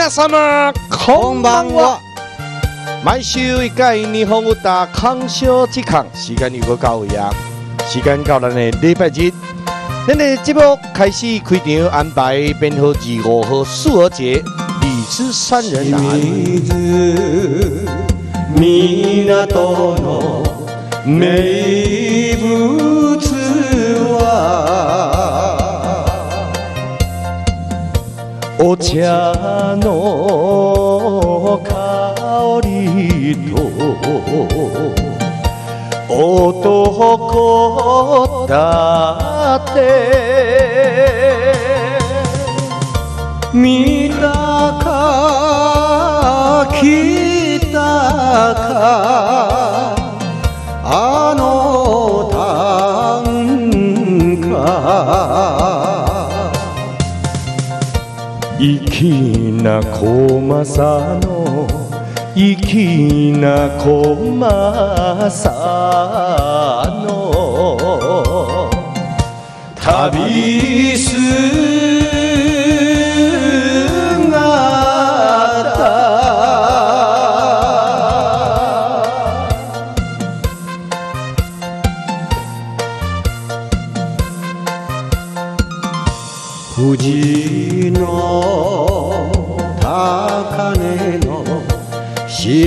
皆様こんばんは毎週一回日本語打康小時間時間又到位啊時間到咱的禮拜日咱的節目開始開場安排編號二五號素娥節李子三人男 お茶の香りと男だって見たか聞いたか。粋な駒さの粋な駒さの旅する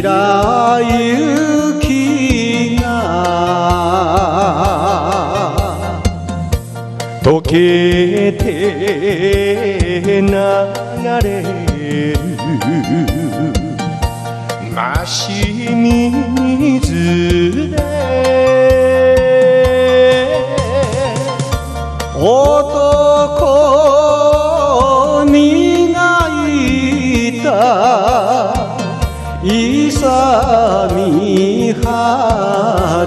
白雪が溶けて流れる。真し水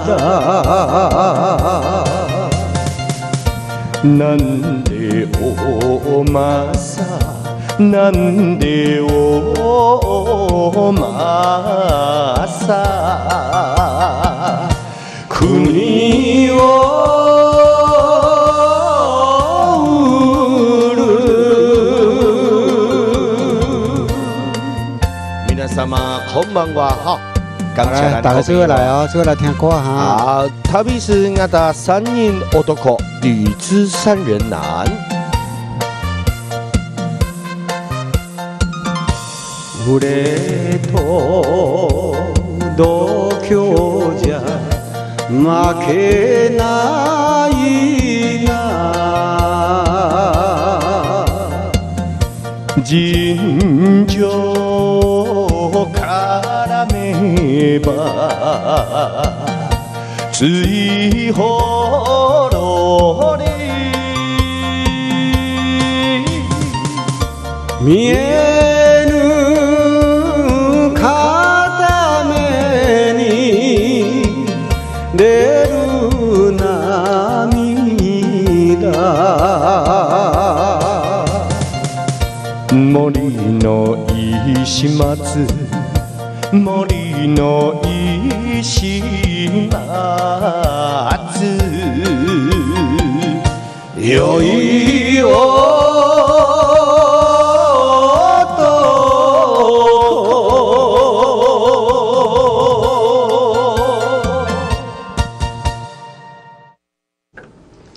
가라 난데오마사 난데오마사 군이오 건망과 학 感謝来，大家做过来哦，做过来听歌哈。啊，旅是我的三人男，女子三人男。俺と度胸じゃ負けないが 尋常からめば追放ろり見えぬ片目に出る涙。森の石松森の石松よい男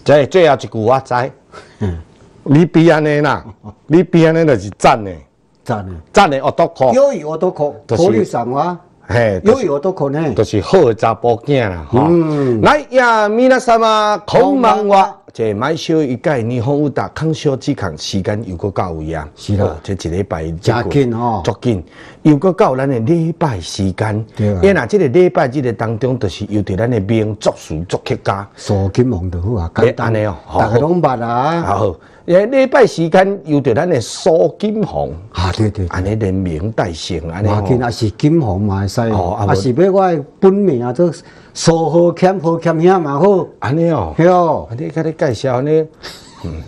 这最后一句我知，你比安尼啦，你比安尼就是赞的， 赞的，赞的恶毒裤，有有都可，就是可以上哇，嘿，就是有有都可能。就是好查甫囝啦，吼、嗯。来呀，米拉萨玛，空忙我，这买小一届日本有打康小只康时间又搁到位啊，是啦。哦这一礼拜真紧吼足紧，又搁到咱的礼拜时间，对啊。因若这个礼拜这个当中，就是由伫咱的名作词作曲家。数金王就好啊，哎简单。安尼哦好大家拢捌啊。好，诶，礼拜时间又伫咱的苏金红，啊，对对，安尼连名带姓，安尼啊紧吼也是金红嘛会使，哦啊是要我本名啊，做苏好欠好欠遐嘛好，安尼哦。对哦，啊，你甲你介绍呢？嗯，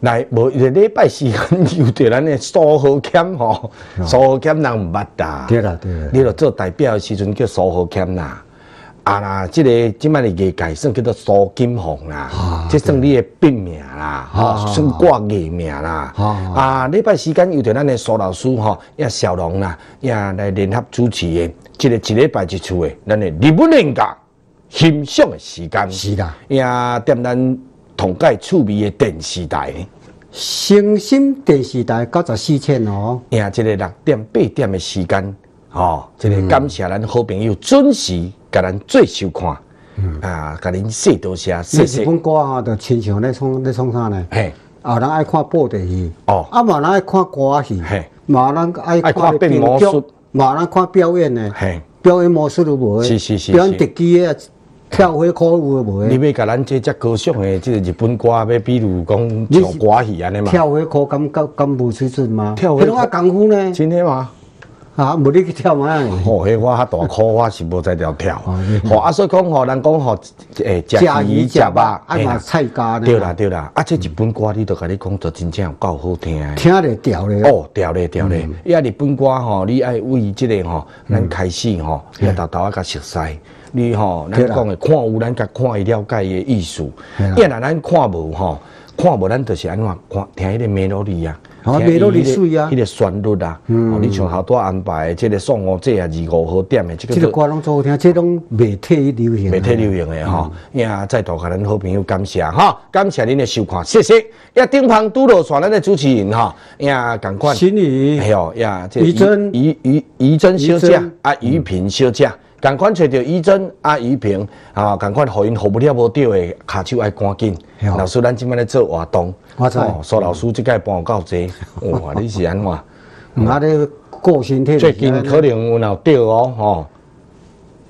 来，无一个礼拜时间就着咱的苏豪谦吼，苏豪谦人毋捌啦。对啦对啦你著做代表的时阵叫苏豪谦啦。啊啦，即、个即摆的艺界算叫做苏金凤啦，啊即算你的笔名啦，吼、算挂艺名啦。啊啊，礼拜时间又着咱的苏老师吼，也小龙啦，也来联合主持的，即、个一礼拜一次的，咱的日本人家欣赏的时间。是啦，也踮咱同介趣味的电视台，星星电视台九十四千哦，也即个六点八点的时间，吼、即、个感谢咱好朋友准时甲咱做收看，啊，甲恁说多谢，谢谢。你日本歌啊，就亲像咧创咧创啥呢？嘿，啊，人爱看布袋戏，哦。啊嘛人爱看歌戏。嘿，嘛人爱爱看看变魔术。嘛人看表演的，嘿，表演魔术都无的，是是是表演特技的，跳火可舞的无的，你要甲咱这只高尚的即个日本歌，要比如讲你唱歌戏安尼嘛？跳火歌敢敢敢无水准吗？跳火迄种啊功夫呢？真的吗？啊，无你去跳嘛？吼、迄我较大颗，我是无在条跳。吼、啊，所以讲吼，人讲吼，诶，食食鱼鱼食肉，啊嘛嘿菜家呢？对啦，对啦，啊，这日本歌你都甲你讲，就真正有够好听的。听得调咧。哦，调咧调咧，伊啊日本歌吼，你爱为即个吼，咱开始吼，要豆豆啊甲熟悉。你吼，咱讲诶看有，咱甲看伊了解伊的意思。嘿啦因为若咱看无吼，看无咱就是安怎看听迄个 melody 啊。听哦 melody 伊迄个水啊迄个旋律啊，哦，你像好多安排的即个送我这啊二五号点的，即这个歌拢做好听，这拢袂退流行。媒体流行的吼，也再度甲咱好朋友感谢哈，感谢恁的收看，谢谢。也顶旁拄落线咱的主持人哈，也共款。心理哎呦呀，这于真于于于真小姐啊，于平小姐，共款找到于真啊，于平啊，共款互因服不了无着的骹手爱赶紧。老师，咱即摆咧做活动，我知哦苏老师即届帮有够济，哇，你是安怎？嗯啊，你顾身体。最近可能有闹着哦，吼。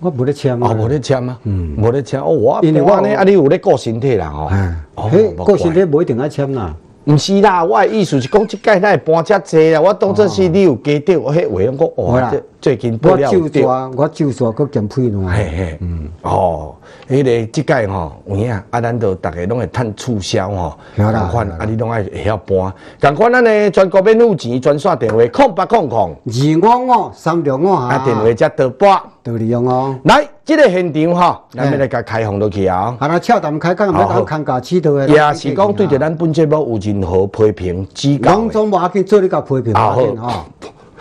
我无咧签啊。哦，无咧签啊，嗯，无咧签哦，我因为我我呢，啊，你有咧顾身体啦，吼哎，，哦，迄无顾身体无一定爱签啦。毋是啦，我的意思是讲，即届咱会搬遮济啦，我当做是你有加着，迄话拢讲，哇，好啦这最近报我就。抓，我就抓搁减配喏。嘿嘿，嗯，哦，迄个即届吼有影，啊，咱都逐个拢会趁促销吼，晓啦共款，啊，你拢爱会晓搬，共款咱的全国免付钱专线电话空八空空，二五五三六五啊，下。电话才得拨。道理用哦。来，即个现场吼，咱要来甲开放落去啊。啊，那俏谈开讲，好要讲看价指导的。也是讲对着咱本节目有任何批评指教拢的。总无要紧，做你甲批评啊好吼。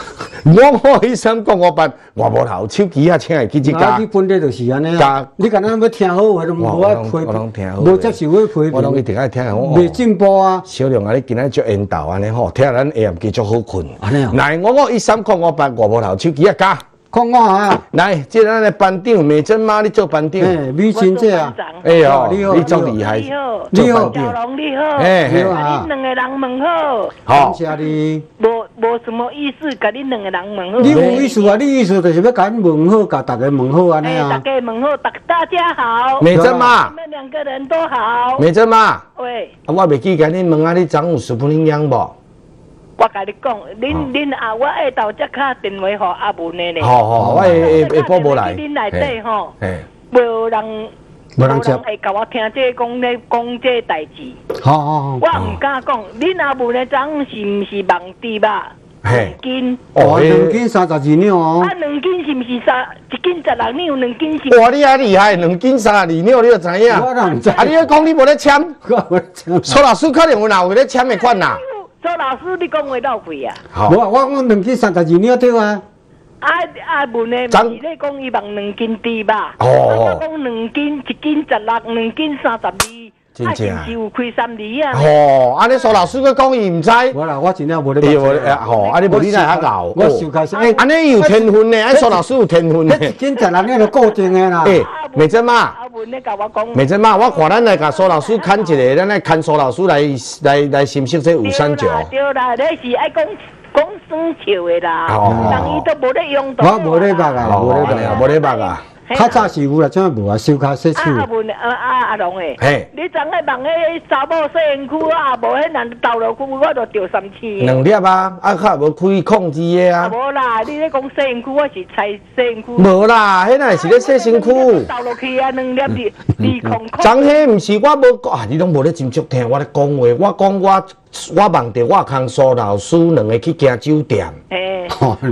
我我一三讲我办，我无头手机啊，请会去即啊，家你。本来就是安尼。你敢若要听好话，都我无爱批评，无接受去批我拢一评，定爱听我。未进步啊。小亮啊，你今仔足缘投安尼吼，听咱下暗继续好困。安尼哦来，我我一三讲我办，我无头手机啊加。看我啊，来，即个咱的班长美珍妈，你做班长。嘿，美珍姐啊，哎呦，你好你足厉害。你好，你好小龙你好，嘿嘿甲恁两个人问好，好感，谢你。无无什么意思，甲恁两个人问好。你有意思啊？你意思就是要甲阮问好，甲大家问好安尼哎，大啊。家问好，大大家好，美珍妈你，们两个人都好。美珍妈，啊，喂，我袂记甲你问啊，你昨有食不营养无？我甲你讲，恁恁啊，我下昼才敲电话互阿文的呢。好好，我下下下晡无来。恁内底吼，嘿，无人无人接会甲我听这个讲咧讲这个代志。好好好。我毋敢讲，恁阿文的昨是毋是忘猪吧？嘿两斤。哦，两斤三十二两哦啊，。两斤是毋是三？一斤十六两，两斤是哇，你啊厉害，两斤三十二两，你就知影。我哪毋知啊，你咧讲你无咧签，我无咧签苏老师可能有哪有咧签的款啦。周老师，你讲话闹鬼啊？好我我讲两斤三十二两对啊。啊啊，问的昨毋是咧讲伊望两斤猪吧？哦我讲两斤，一斤十六，两斤三十二，啊，真正是有开三厘啊？吼，安尼苏老师佮讲伊毋知，我啦，我真正无咧。伊有诶吼，啊你无你来遐熬。我受开始，哎，安尼有天分呢，安苏老师有天分呢迄。一斤十六两就固定的啦。诶，美珍妈。美珍妈，我看咱来甲苏老师牵一个，咱来牵苏老师来来来认识这有三角。对啦，你是爱讲讲生笑的啦，哦人伊都无咧用到。我无咧捌啊无咧捌啊，无咧捌啊。较早是有啦，怎无啊？收卡洗手。啊，文啊啊阿龙诶，嘿，你昨下望迄查某洗身躯啊，无迄人倒落去，我就掉三次。两粒啊，啊较无开控制的啊，啊。无啦，你咧讲洗身躯，我是猜洗身躯。无啦，迄若是咧洗身躯。倒落去啊，两粒二二空空。昨下毋是我无讲啊，你拢无咧真足听我咧讲话。我讲我我望着我空苏老师两个去行酒店，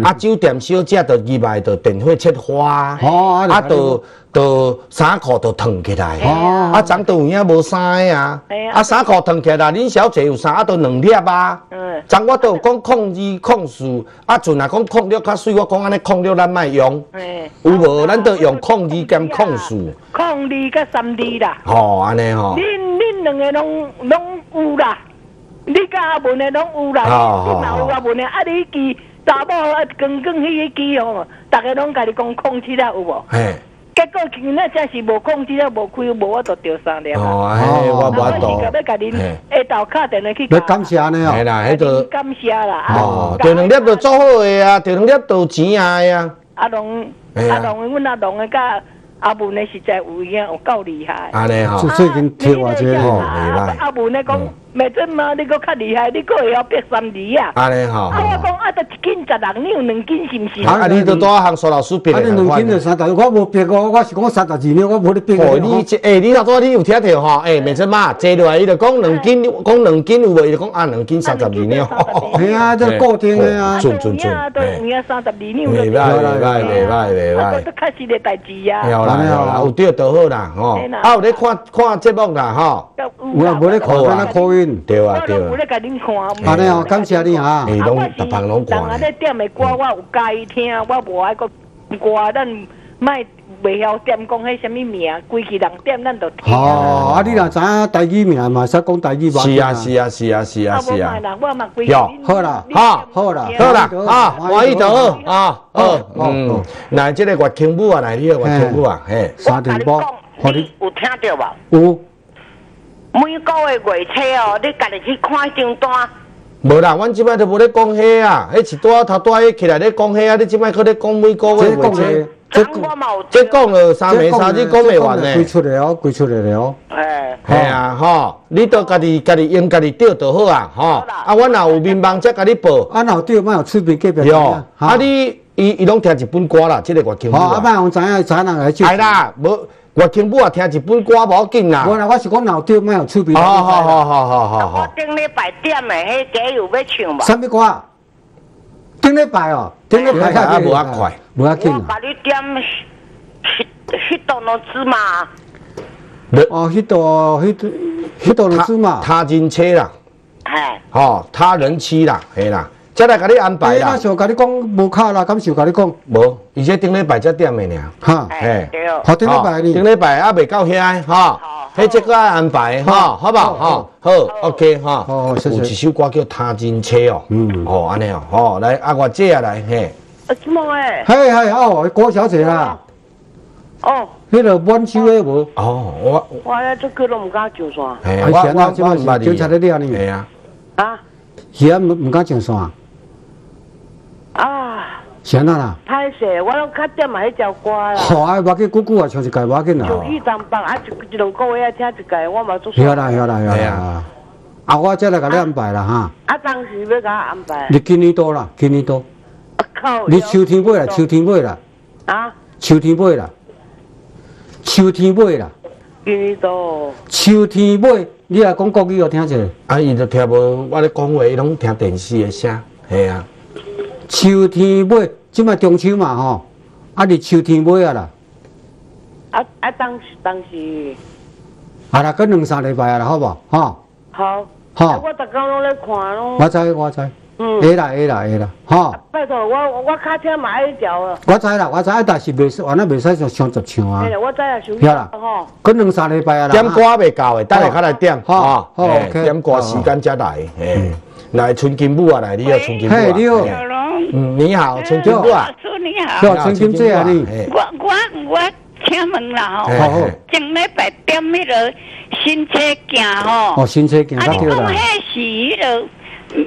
啊，酒店小姐就入来就电火切花，哦啊就啊，就就衫裤就烫起来，哦啊，昨都有影无衫的啊。嘿，啊。啊，衫裤烫起来，恁小姐有衫啊，都两粒啊。嗯，昨我都有讲控二控四，啊，阵若讲控六较水，我讲安尼控六咱莫用，诶，有无？咱都用控二兼控四，控二甲三二啦。吼，安尼吼。恁。恁两个拢拢有啦，你甲阿文的拢有啦，哦你嘛有阿文的，啊你记查某啊刚刚迄个记吼，逐个拢甲你讲控制了有无？嘿，结果今仔真是无控制了，无开，无我就掉三粒啊。哦，嘿，我无度是，要甲恁下昼敲电话去要感谢呢哦，嘿啦，迄个感谢啦。啊哦，着两粒就做好的啊，着两粒就有钱啊的啊，阿龙，阿龙，阮阿龙的甲阿文的实在有影，有够厉害。安尼吼。最近听我这哦个，袂歹阿文咧讲嗯，美珍妈，你搁较厉害，你搁会晓变三二啊？安尼吼，啊，我讲啊，得一斤十六，你有两斤是毋是？啊，你都多行苏老师别啊，你两斤就三十，我无逼过，我是讲三十二呢，我无咧逼哦，你这诶，你头拄你有听着吼？诶，美珍妈坐落来，伊就讲两斤，讲两斤有无？伊就讲啊，两斤三十二呢。系啊，这固定的啊，准准准啊，都有影三十二两。袂歹，袂歹，袂歹，袂啊，歹都。确实的代志啊。有啦有啦，有对就好啦，吼。啊，有咧看看节目啦，吼。有啊，无咧看，敢若考运，对啊对啊。我咧甲恁看。安尼哦，感谢你啊，伊拢逐项拢人啊咧。点的歌，我有介意听，我无爱个歌，咱卖袂晓点讲迄什么名，人点咱就听。哦，啊，你若知影台语名嘛，使讲台语话，是啊是啊是啊是啊是啊。好啦好好啦好啦，啊，嗯，来这个月庆舞啊，来你个月庆舞啊，嘿，三点半，你有听到无？有，每个月月初哦，你家己去看张单，无啦，阮即摆都无咧讲迄啊，迄一段头拄迄起来咧讲迄啊，你即摆搁咧讲每个月月初，这讲的，这讲了三暝三日讲袂完归呢。出来了，归出来了，哎，系啊，吼，你都家己家己用家己钓就好啊，吼。啊，阮若有民望则甲你报。啊，若有对，莫有出面隔壁哟，啊你伊伊拢听一本歌啦，即个月庆舞好，啊，啊。莫用知影知影人来接。系啦，无月庆舞啊，听一本歌无要紧啦。我啦，我是讲若有对，莫有出面。好好好好好好我。顶礼拜点的迄歌有要唱无？什么歌？顶礼拜哦，顶礼拜啊无啊快，无要紧啊。我把你点迄迄段咯芝麻，哦，迄段迄段迄度的芝麻。他人车啦，嘿，吼，他人妻啦，嘿啦，再来甲你安排哎，啦那。想甲你讲无卡啦，敢是有甲你讲？无，伊这顶礼拜才点的尔。哈，哎，对。哦，好，顶礼拜顶？礼拜还未到遐哈，好迄这个爱安排哈，好好不好？哈，好，OK 吼。好好谢谢。有一首歌叫《他人车》哦，嗯。哦，安尼哦，哦，来啊，我这啊来嘿，啊，什么诶？嘿嘿哦，郭小姐啦，哦，迄个满手的无？哦，我，我。咧这个都毋敢上山。嘿，啊我我我毋捌你警察咧抓你嘿啊，啊？是啊，唔唔敢上山，啊！是安那啦？歹势，我拢较点嘛迄条歌啦，好啊，我去，久久啊唱一届无要紧啦。就去东北啊，一一两个月啊听一届，我嘛做。晓啦晓啦晓嘿啦啊。啊，我再来甲你安排啦哈。啊，当时要甲我安排。你今年多啦，今年多。啊靠！你秋天买啦，秋天买啦，啊，秋天买啦，秋天买啦，今年多秋天买。你来讲国语，我听者。啊，伊就听无我咧讲话，伊拢听电视的声，嘿啊，秋天买，即卖中秋嘛吼，啊，伫秋天买啊啦，啊啊，当时当时。啊啦，搁两三礼拜啊啦，好无？吼，好。吼。啊，我逐工拢咧看咯。我知我知，嗯。会啦会啦会啦，吼，拜托，我我较听嘛爱迄条啊。我知啦我知，但是袂使，原来袂使上上十唱啊。我知啊收晓啦吼。搁两三礼拜啊啦。点歌未到的，等下较来点，好吼，好点歌时间才来，嘿，来春金舞啊，来，你要春金舞啊，嘿你好嗯，你好，陈金舞啊，叔你好，对春金节啊你嘿我我我请问啦嘿吼，前礼拜点迄个新车行吼，哦，新车行啊你讲。迄是迄个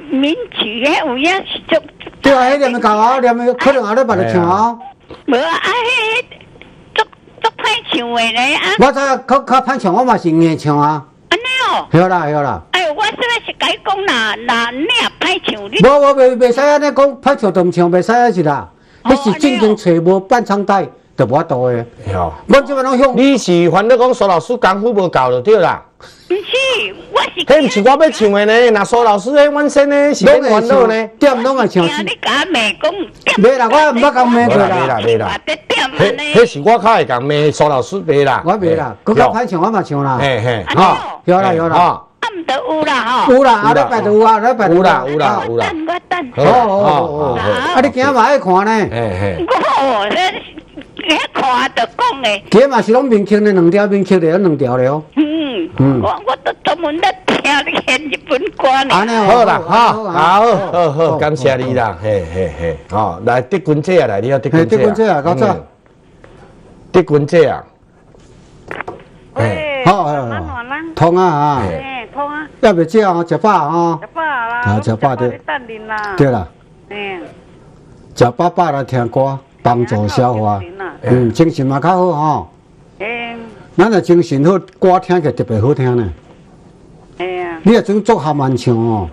民曲，迄有影是足，对啊，迄念的搞啊，念的可能后礼拜就唱啊。无啊迄足足歹唱的咧啊，我知影，较较歹唱，我嘛是硬唱啊。安尼哦，晓啦诺啦。哎呦，我说是甲你讲啦，那你也歹唱，你无无未未使安尼讲，歹唱都毋唱，未使啊是啦。哦迄是正经找无伴唱带，就无法度的。吼。阮即摆拢向，你是烦恼讲苏老师功夫无够就对啦，不是，我是迄毋是我要唱的呢，若苏老师迄阮先呢是免烦恼呢。点拢会唱。听你甲我骂讲，袂啦，我毋捌讲骂过没啦没啦啦，没啦，迄。迄是我较会讲骂苏老师袂啦。我袂啦，佮较歹唱我嘛唱啦。嘿嘿，啊哈，有啦有啦，哈，啊，毋得有啦吼。有啦，啊礼拜就有啊，礼拜就有啦有啦有啦。等我等。好好好好，啊你今仔嘛爱看呢？嘿嘿，我咧，遐看就讲诶，今仔嘛是拢面曲呢，两条面曲的，两条了。嗯，嗯我我都专门咧听你演日本歌呢。安尼哦好啦，哈，好好好，感谢你啦，嘿嘿嘿，好，来德军姐啊，来你好，德军姐啊，嘿德军姐啊较早嗯德军姐啊，喂，好好好。通啊哈，哎，通啊，要袂食哦，食饱哦食。饱啦。啊食饱对你等恁啦。对啦，嗯。食饱饱来听歌，帮助消化。嗯，精神嘛较好吼。哎，咱若精神好，歌听起来特别好听呢。哎呀，你若准作合慢唱哦，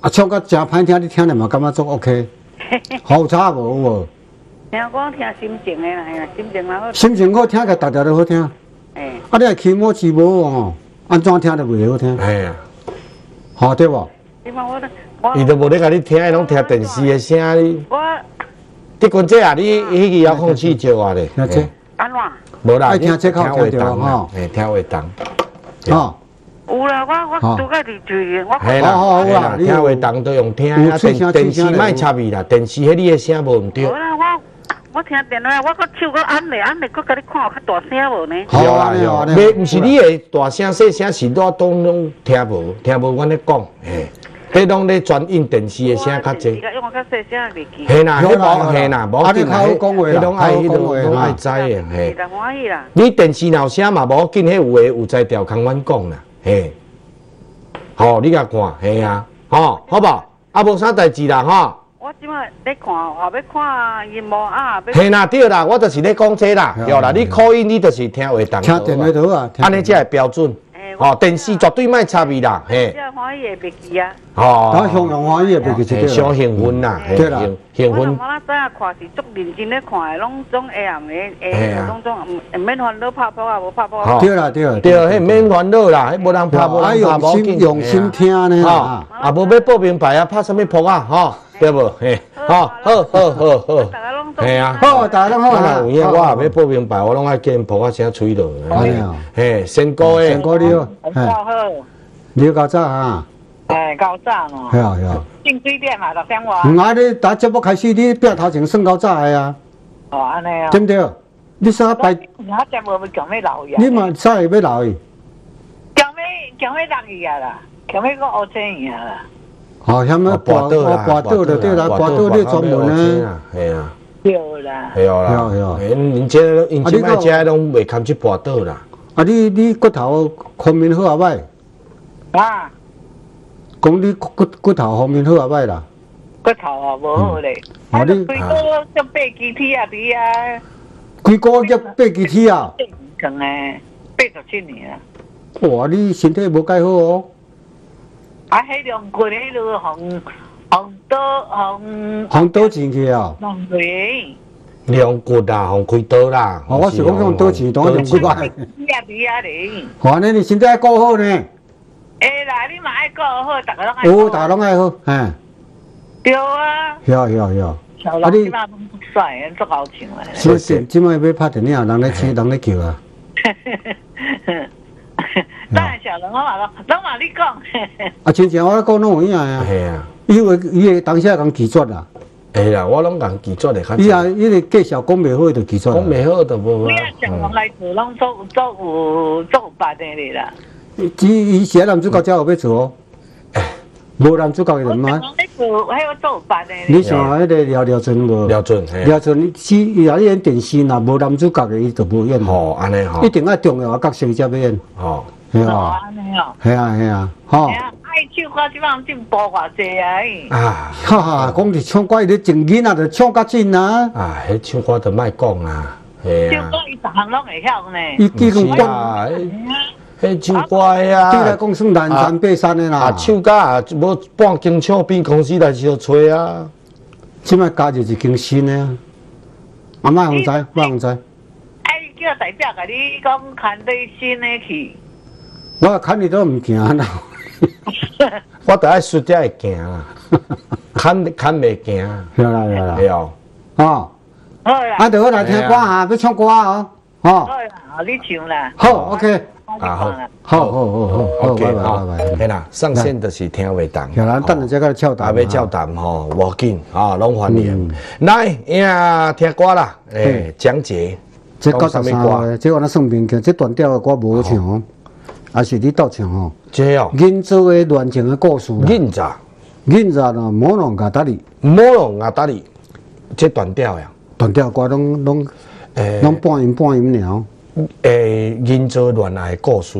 啊唱到真歹听，你听了嘛感觉足 OK，好差无有无？听我听心情的啦，哎呀，心情啦好。心情好听起来，逐条都好听。哎，啊，你若起毛字无哦，安怎听都袂好听，哎呀，好对无？你看我都我伊都无咧甲你听，拢听电视的声。哩我德军姐啊，你迄个遥控器借我咧，听这安怎？无啦，爱听这较有听到吼嘿，听话动。哦，有啦，我好我拄个伫嘴，我嘿啦，好啦，听话动都用听啊，电电视喙声莫插伊啦，电视迄你的声无毋对无。啦，我我听电话，我搁手搁按咧按咧，搁甲你看有较大声无呢？好对啦对啦，袂毋是你的大声细声，是我当拢听无，听无阮咧讲，嘿，迄拢咧转印电视的声较济。嘿啦，迄无嘿啦，无紧啦，啊你较好讲话啦迄拢爱，迄拢拢爱知的，嘿。啦，欢喜啦。你电视闹声嘛无紧，迄有诶有才调空阮讲啦，嘿。吼，你甲看，嘿啊，吼，好无？啊，无啥代志啦，吼。我即摆咧看，后要看荧幕啊，要嘿啦，对啦，我就是咧讲这啦，对啦，你口音你就是听话动。听电话就好啊。安尼才会标准。诶，吼，电视绝对莫插伊啦，嘿。这欢喜也袂记啊。吼。当向阳欢喜也袂记嘿这个。上兴奋啦，嘿对啦兴兴奋我若。我知影看是足认真咧看的，拢总会暗咧，嘿诶，啊拢总唔免烦恼拍破啊，无拍破吼啊。对啦对啦。对，迄免烦恼啦，迄无人拍，无爱人拍，用心。用心听呢吼，啦。啊，无要报名牌啊，拍什么扑啊，吼，对无？嘿，好，好好好好。大家拢嘿啊。好，大家拢好我啦。若有影，我也要报名牌，我拢爱见扑啊声吹落。安尼哦，嘿，先过诶。先，过你好，嘿，好好，你较早啊，哎，够早哦系，啊系啊。进水电嘛，六点外，唔啊，你打节目开始，你变头前算较早的啊，哦，安尼啊。对，不对？你啥排？我节目要强要留呀，你嘛啥会要留伊？强要强要留伊啊啦，强要个学生伊啊啦，好，什么跋跋倒的对啦，跋倒你专门呢？啊，系啊，对啦，系啊啦，对啊嘿因这因即摆遮拢袂堪去跋倒啦。啊，你你骨头方面好啊歹？啊，讲你骨骨头方面好啊歹啦？骨头啊无好咧，啊你规个就爬机体啊伫啊，几个月爬机体啊？可诶，八十七年啊，哇，你身体无介好哦。啊，迄两骨迄落红红刀红红刀钱去啊？红水，两骨啦，红开刀啦。哦，我是讲用刀钱，当然用骨啦。摆。伊啊伫啊咧，反正你身体爱顾好呢，诶啦，你嘛爱顾好，逐个拢爱有顾大家拢爱好，嘿，对啊。晓晓晓。小啊你帅，足好唱诶。是是即摆要拍电影，人咧请，人咧叫啊。当然小人我嘛讲，拢嘛你讲，啊，亲像我讲拢有影啊，系啊，伊会伊会当时讲拒绝啦，会啦，我拢共记住咧较济。伊啊伊个介绍讲袂好，伊就拒绝啦。讲袂好就无啊你啊。小人来做，拢做做有足有办的咧啦。只伊是男主角才有要做哦，无男主角的我人吗？你咧。像迄个廖廖春无？廖准，嘿。廖春是伊若演电视若无男主角的，伊就无演。吼，安尼吼一，定爱重要的角色才要演，吼，哦，系啊。系啊系啊，吼哎。呀，爱唱歌即摆进步偌济啊！伊啊哈哈，讲是唱歌，伊咧静囡仔就唱较真啊。啊，迄唱歌就莫讲啦，嘿啊唱歌。伊逐项拢会晓呢。伊基本讲，是啊，迄迄唱歌的对来啊，讲算南山北山的啊啦。唱歌啊，无半斤唱片公司来就吹啊。即摆加入一间新的啊，啊，莫互知，莫互知。哎，叫代表甲你讲看对新的去。我砍你都唔行啦。我得爱输掉会行啊，看看袂行，对啦对啦。对，哦。哦，好啦，啊，对我来听歌哈，要唱歌哦，哦，好啦，你唱啦，好，OK，啊好好好好好好，OK 拜拜哈拜，拜。嘿啦，上线就是听袂动，小兰等下再个跳啊，蛋，要照谈吼，无要紧啊，拢欢迎嗯。来，呀，听歌啦，诶，讲解，这九十讲什么歌？这我那算命曲，这断掉的歌无唱，还是你倒唱吼？这哦，银州的恋情的故事啦，印咋，银子呢，无弄甲搭哩，摩龙阿，达里，这断掉呀，断掉歌拢拢诶。拢半音半音了，诶，银座恋爱的故事。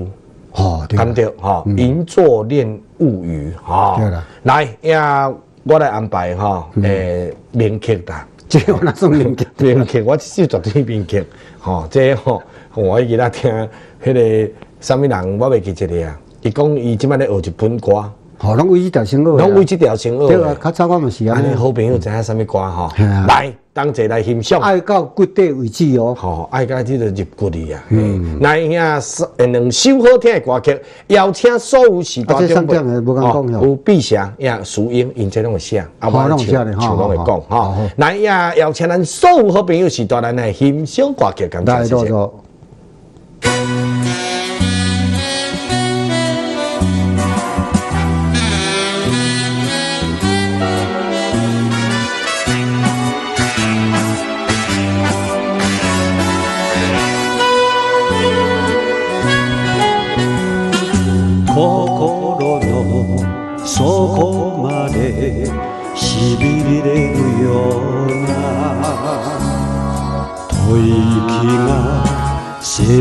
吼，对啦，干掉哈，银座恋物语哈对啦，来呀，我来安排哈，诶，名曲啦。这我那算命曲，编剧，我这首绝对编剧，吼、这个吼、我记得听迄、个啥物人，我袂记一个啊。伊讲伊即摆咧学一本歌，吼，拢为即条先学的啦，拢为即条先学对啊，较早我嘛是安安尼尼，好朋友知影啥物歌吼？来，同齐来欣赏。爱到骨底为止哦，吼，爱到即个入骨里啊！嗯，来呀，诶，两首好听的歌曲，邀请所有时代中上点的不敢讲有碧霞呀、淑英，因这拢会写，啊，好我拢有写的像好像拢会讲吼。来呀，邀请咱所有好朋友时代咱来欣赏歌曲，感谢谢谢。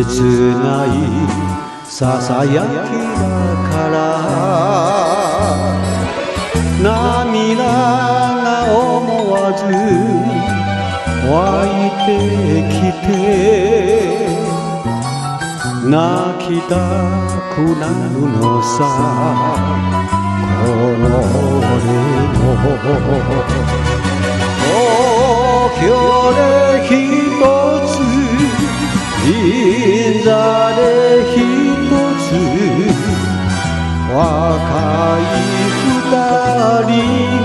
切ないささやきだから涙が思わず湧いてきて泣きたくなるのさ。この俺の東京で一つ銀座で一つ若い二人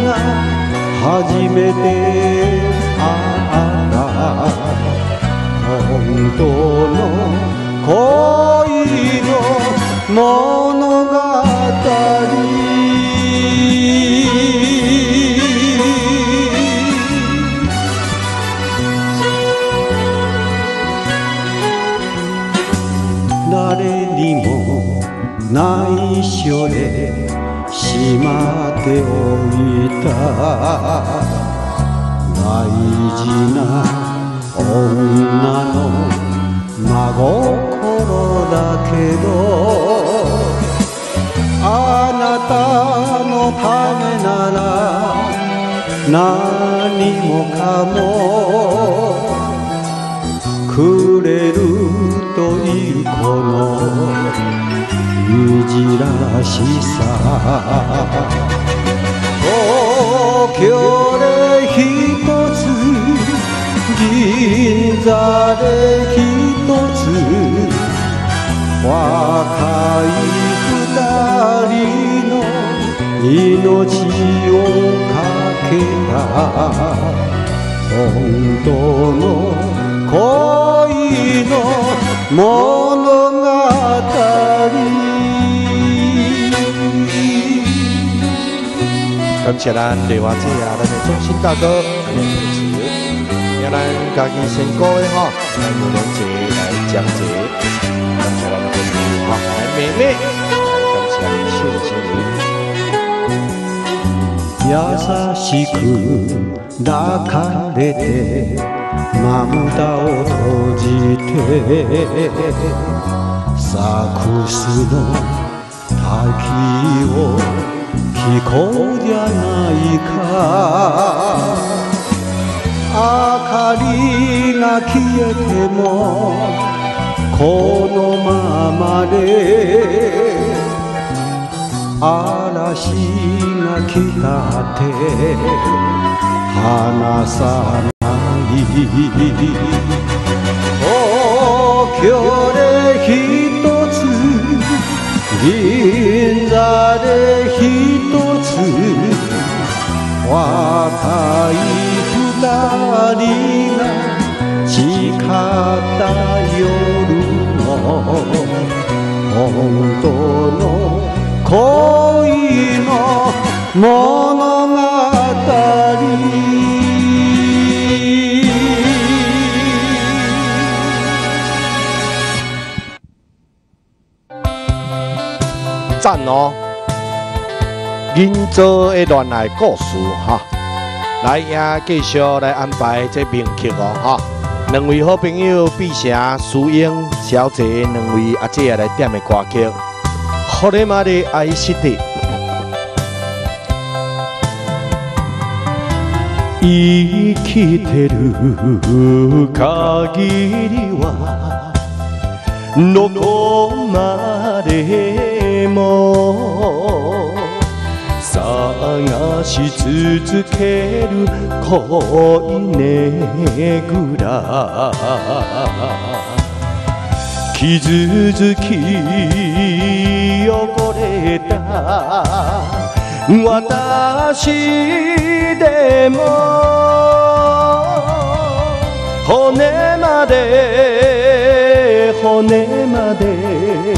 が初めて会った。本当の恋の物語。内緒でしまっておいた。大事な女の真心だけどあなたのためなら何もかもくれるというこのじらしさ。東京で一つ銀座で一つ若い二人の命をかけた本当の恋の物語。感谢咱丽华姐啊，咱的忠心大哥来支持，让咱家己先过的哈，来母人节来讲节，感谢咱的朋友哈，来妹妹，来感谢你谢谢你。優しく抱かれてまぶたを閉じてサックスの滝を 聞こうじゃないか明かりが消えてもこのままで嵐が来たって。離さない東京で一つ愛くなりが誓った夜赞哦！银座的恋爱故事哈。来也继续来安排这名曲哦哈。两位好朋友碧霞、苏英小姐两位阿姐来点的歌曲，《好你妈的爱惜的》。生きてる限りはどこまでも 探し続ける恋ねぐら傷つき汚れた。私でも。骨まで骨まで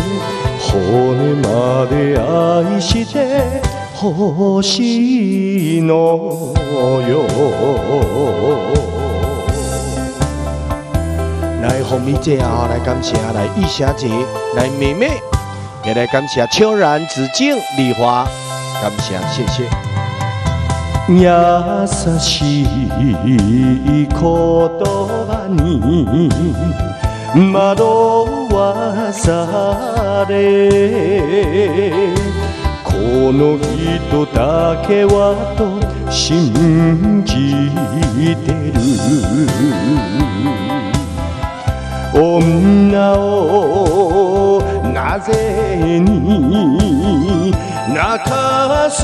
骨まで愛してほしいのよ来红米姐啊，来感谢来易霞姐，来妹妹，也来感谢秋然、子敬、丽华，感谢谢谢。優しい言葉に惑わされこ この人だけはと信じてる女をなぜに泣かす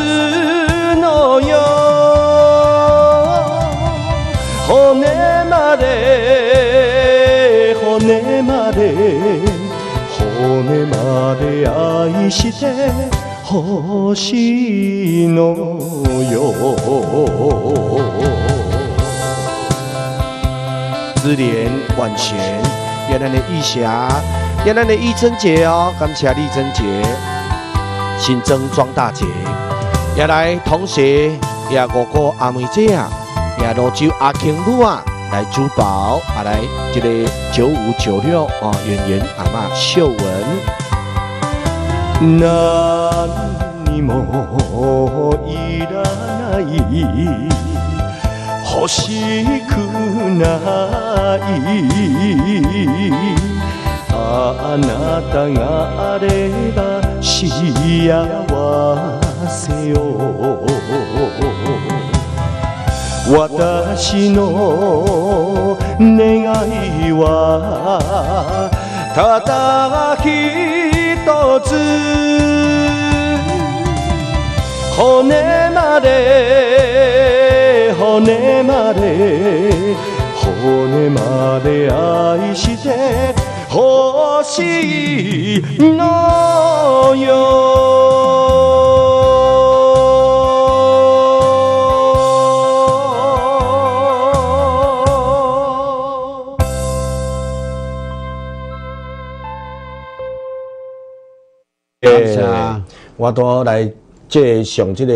のよ骨まで骨まで骨まで愛してほしいのよ知莲、婉璇，原来的易霞，原来的易珍姐哦，感谢丽珍姐，新增庄大姐，也来同学，也哥哥阿妹姐啊，也罗州阿庆女啊，来珠宝啊，来这个九五九六哦，演员阿妈秀文， 何にもいらない欲しくないあなたがあれば幸せよ私の願いはただ一つ骨まで骨まで骨まで愛してほしいのよ。啊我都来即上这个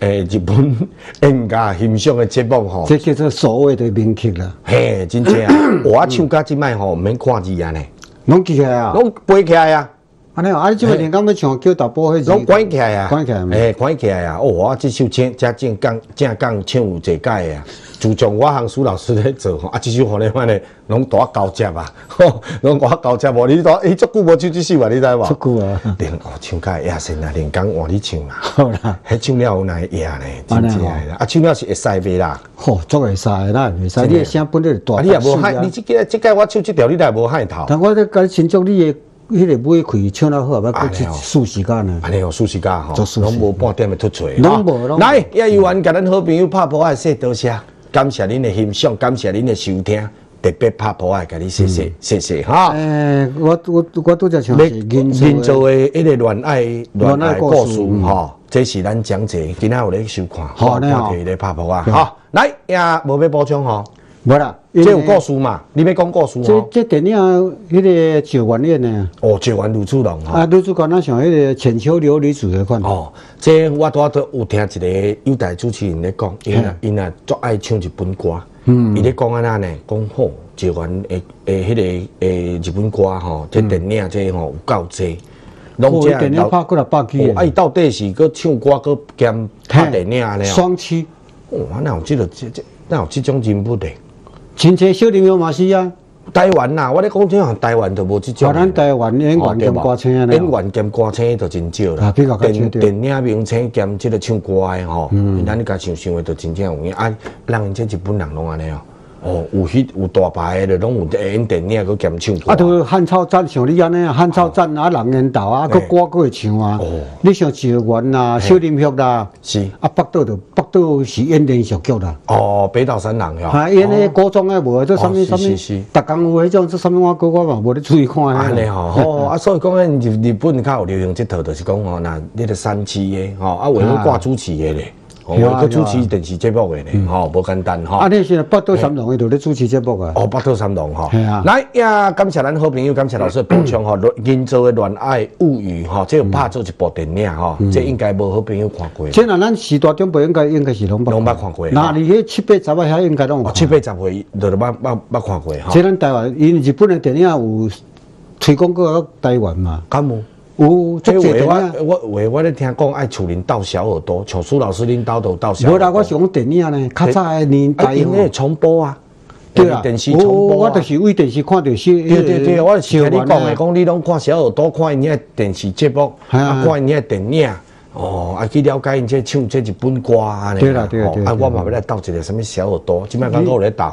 诶日本 演家欣赏的节目吼，这叫做所谓的名曲啦，嘿，真正啊，我唱到即摆吼，毋免看字啊呢，拢记起来啊。拢背起来啊，安尼哦，啊，你即摆连讲要唱叫大波迄种，拢关起来啊，关起来诶。关起来啊！哦，我即首唱真正讲正讲唱有一届的啊。自从我和苏老师咧做吼，啊，即首吼咧反正拢大交接啊，吼，拢大交接无？你大伊足久无唱即首啊，你知无？足久啊。连哦，唱甲会野先啊，连讲换你唱啦。好啦，迄唱了有哪会野呢？真正的啦，啊，唱了是会使袂啦。吼，足会使的啦，会使。你的声本来就大啊，你也无害，啊你即个即个我唱即条，你也无害头。但我咧甲你亲祝你的迄个尾开唱得好，要安尼哦搁一数时间呢。安尼哦，舒适家吼。拢无半点的突出错。拢无拢来，叶玉完甲咱好朋友拍波爱说多谢，感谢恁的欣赏，感谢恁的收听，特别拍波爱甲你谢谢谢谢哈。诶，我我我拄则唱你是人人造做的一个恋爱恋爱故事吼，这是咱讲者，今仔有咧收看，好看摕咧拍波啊，好，来也无要补充吼，无啦，这有故事嘛？你要讲故事这哦？这电影迄个九元演的哦，九元女主龙哈。啊，女主角那像迄个浅秋琉璃子的款。哦，这我拄都有听一个有台主持人咧讲，因啊因啊足爱唱日本歌，嗯伊咧讲安那呢，讲好台湾的诶迄个诶日本歌吼，这电影这吼有够济，拢哦，这伊电影拍过来百几哦，啊，伊到底是搁唱歌搁兼拍电影安尼哦？双栖，哦，啊，哪有即个这这哪有即种人物的？亲戚小朋友嘛是啊，台湾呐，我咧讲这样台湾就无即种。咱台湾演员兼歌星啊，演员兼歌星就真少啦。啊比电对。电影明星兼即个唱歌的吼，咱你家想想的就真正有影。啊，人因这日本人拢安尼哦，哦，有迄有大牌的，拢有会演电影佮兼唱歌。啊，都汉草赞像你安尼啊，汉草赞啊，人缘豆啊，嘿佮歌佮会唱啊哦。你像石原啦、小林旭啦，是啊，北岛就北岛是演连续剧啦。哦，北岛三郎呀。啊，演迄古装的无，这什哦物什物是是是，逐工有迄种，这什物我歌我嘛无咧注意看安尼迄。吼，哦啊，所以讲咧，日日本较有流行即套，就是讲吼，那你个三期的吼，啊，为了挂主持的咧，哦，为对啊了主持电视节目的咧，吼，无简单吼啊，。你是北斗三郎伊就咧主持节目啊。哦，北斗三龙吼系啊，来呀，感谢咱好朋友，感谢老师的补充吼，银座的恋爱物语吼，这有拍做一部电影吼，这应该无好朋友看过。这若咱时代中辈应该应该是拢捌拢捌看过那你迄七八十啊遐应该拢有。七八十岁就捌捌捌看过吼这。咱台湾，因日本的电影有推广过台湾嘛，敢有？有这话足济电影。我我话我咧听讲爱厝林斗小耳朵，像苏老师恁兜都斗小无啦，耳朵。我是讲电影呢，较早的年啊，代因为。重播啊，对啦，电视重播啊我我就。是为电视看到些。对对对，我是听你讲的，讲你拢看小耳朵，看因遐电视节目，啊啊，看因遐电影，哦，啊去了解因这唱这日本歌安尼。对啦对啦哦啊，对啦对我嘛要来斗一个什么小耳朵，即摆刚我有咧斗。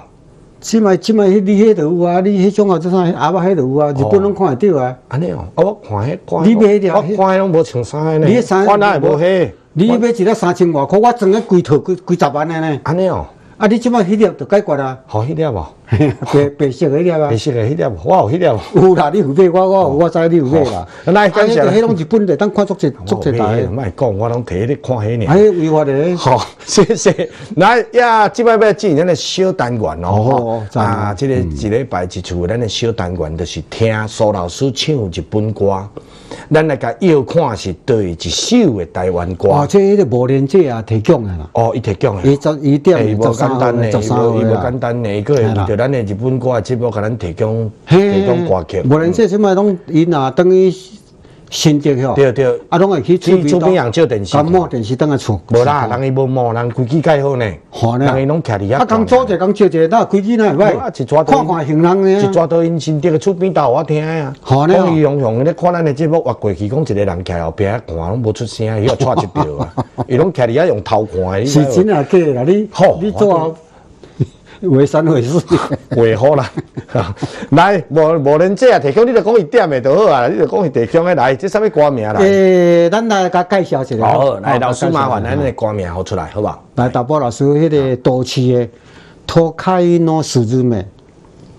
即卖即卖迄你迄度有啊，你迄种啊，即啥阿伯迄度有啊，日本拢看会到啊。安尼哦，啊，我看迄歌，你买了我看迄拢无穿衫的呢。你迄衫我哪会无迄？你买一粒三千外箍，我装个规套规规十万的呢。安尼哦，啊，你即摆迄粒就解决啊，好迄粒无？白白色的迄粒啊白。色的迄粒，我有迄粒。有啦，你有买我我我知你有买啦。哦那感谢啊迄迄拢日本的，当看足济足济大的。莫讲，我拢摕咧看迄呢。哎，违法的。好，谢谢。来呀，即摆要进咱的小单元哦。啊，即个一礼拜一次的咱的小单元，就是听苏老师唱日本歌。咱来甲要看是对一首的台湾歌。哦，这迄个无连接啊，提供的啦。哦，伊提供的。伊十伊点十三号简单呢，伊十三号无伊无简单的，伊个会为着咱的日本歌的节目，甲咱提供提供歌曲。无连接即摆拢伊若等于新竹吼。对对啊，拢会去去厝边人借电视甲看摸电视等下厝。无啦，人伊无摸，人规矩介好呢。人伊拢徛伫遐。啊，讲做者讲借者，那规矩哪会啊，歹？一抓看看行人呢。一抓到因新竹个厝边斗我听啊。好呢讲伊雄雄咧看咱的节目，划过去，讲一个人徛后壁遐看，拢无出声，伊要踹一票啊。伊拢徛伫遐用头看的。是真啊假的啦？你好你做为三为四。话好啦，来无无人这啊，提供你就讲伊点的就好啊，你就讲伊提供的来，这啥物歌名啦？诶，咱来甲介绍一下。好，来老师麻烦咱的歌名好出来，好不好？来，大波老师，迄个都市的托开诺十字妹，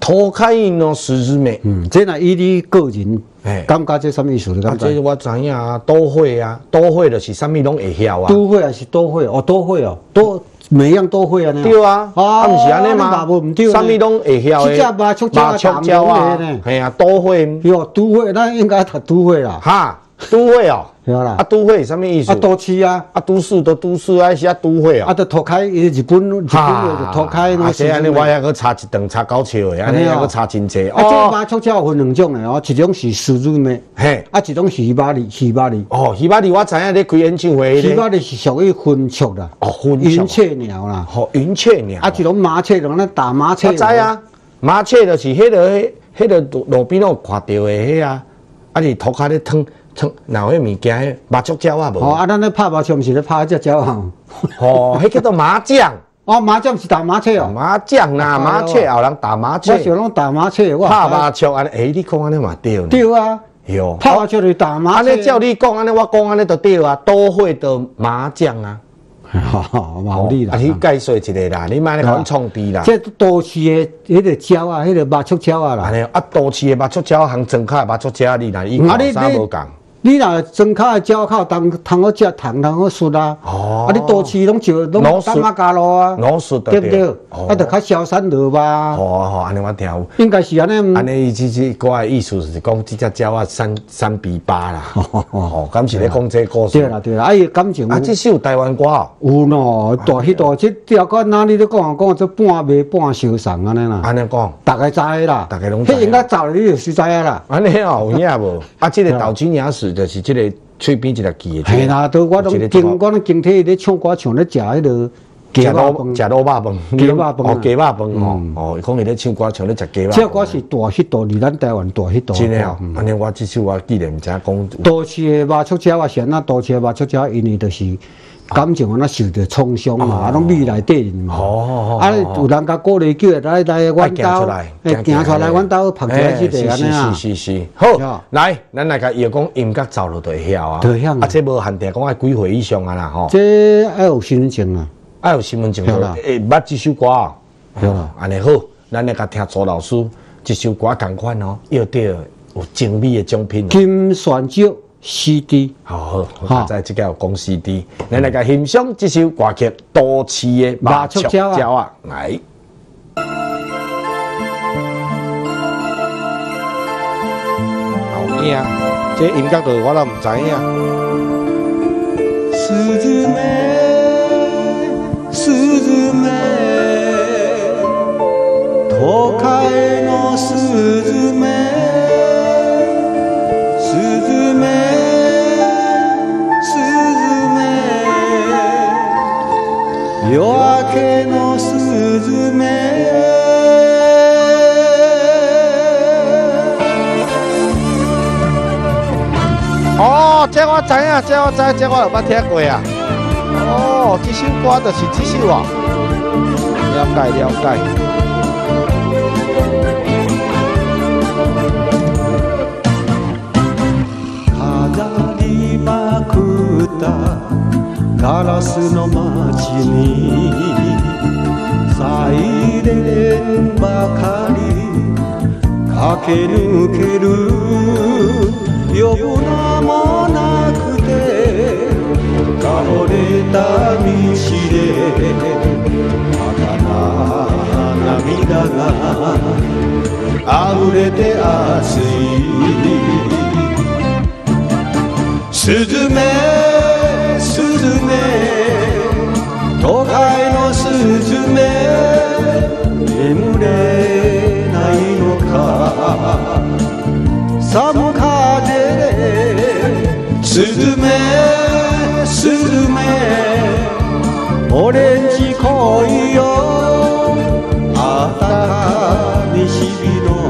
脱开喏十字妹，嗯，这若以你个人嘿感觉这什么意思？你啊，感觉？这我知影啊，都会啊，都会就是啥物拢会晓啊。都会啊是都会？哦，都会哦，都每样都会啊。对啊，啊，毋是安尼吗？啥物拢会晓的。七只麻雀啊，系啊，都会。哟，都会，咱应该读都会啦。哈，都会哦。对啦啊，都会是啥物意思？啊，都市啊，啊，都市都都市啊，是啊，都会啊，哦。就脱开日本日本脱开啊，诺十字这安尼我妹。还搁查一顿查九笑的，安尼还搁查真济。啊，这麻雀鸟有分两种的哦，一种是十字妹，嘿，啊，一种是希巴里希巴里。哦，希巴里我知影咧开演唱会咧。希巴里是属于混雀啦，哦，混云雀鸟啦。哦，云雀鸟。啊，一种麻雀，种咧打麻雀。我知。啊，麻雀就是迄个迄迄个路路边拢有看到的迄啊，啊是涂骹咧烫烫，哪迄物件迄麻雀鸟啊无？哦，啊，咱咧拍麻雀，毋是咧拍只鸟啊。哦，迄叫做麻将，哦，麻将是打麻雀哦。麻将啦，麻雀后人打麻我雀，想拢打麻雀，我拍麻雀安尼，诶，你讲安尼嘛对呢？对啊，哟，拍麻雀就是打麻雀。安尼照你讲安尼，我讲安尼就对啊，都会的麻将啊，好，毛利啦啊，。你介绍一个啦，你莫咧甲阮创治啦。这都市的迄个鸟啊，迄个麻雀鸟啊啦。安尼啊，都市的麻雀鸟，行庄卡麻雀鸟，你啦，伊啥你无共？你若庄卡的鸟口通通好食，通通好熟啊。哦啊，你都市拢就拢老熟淡马加路啊，老熟就对不对？哦啊，就较消散落吧。好好，安尼我听有。应该是安尼。安尼，即即歌的意思是讲，即只鸟啊，三三比八啦。哦，敢是咧讲这个故事。对啦对啦，啊伊感情有啊，这首台湾歌哦，有喏，大迄大即条歌哪里咧讲讲做半卖半收藏安尼啦，安尼讲，大概知啦，大家拢知迄应该早你就是知啊啦。安尼哦，有影无？啊，即个豆金牙齿就是即个嘴边一个记的。系啦，都我拢经我拢经体咧唱歌唱咧食迄个食鸡肉卤饭，食卤肉饭，鸡肉饭啊哦，鸡肉饭哦嗯，哦，讲伊咧唱歌唱咧食鸡肉。这歌是大迄道，离咱台湾大迄道。真诶哦嗯，安尼我即首我记得毋知影讲。都市的麻雀鸟啊，先啊，都市的麻雀鸟，因为就是感情安那受着创伤嘛，啊，拢米内底嘛。哦啊，有人甲鼓励叫来来爱阮兜行出来，，哎，行出来阮兜拍一个即个安尼啊。是是是是，是好啊，来，咱来甲伊讲音乐走落就会晓啊。就会晓啊啊，这无限定讲爱几岁以上啊啦吼。这爱有身份证啊，爱有身份证就对啦会捌即首歌啊。对啦安尼好，咱来甲听左老师即首歌同款哦，要得有精美的奖品哦。金选酒 CD。好好，我好在即个有讲 CD，咱来甲欣赏即首歌曲《都市的麻雀鸟啊鸟啊》来。有影，这音乐就我都毋知影。スズメスズメ都会のスズメ 夜明けのスズメ哦，这我知影，这我知，这我有捌听过啊。哦，这首歌就是这首啊。了解了解。飾りまくったガラスの街 にサイレンばかり駆け抜ける呼ぶ名もなくて倒れた道で儚涙が溢れて熱いスズメスズメ都会のスズメ眠れないのか。寒風でスズメスズメオレンジ恋よあったか西日々の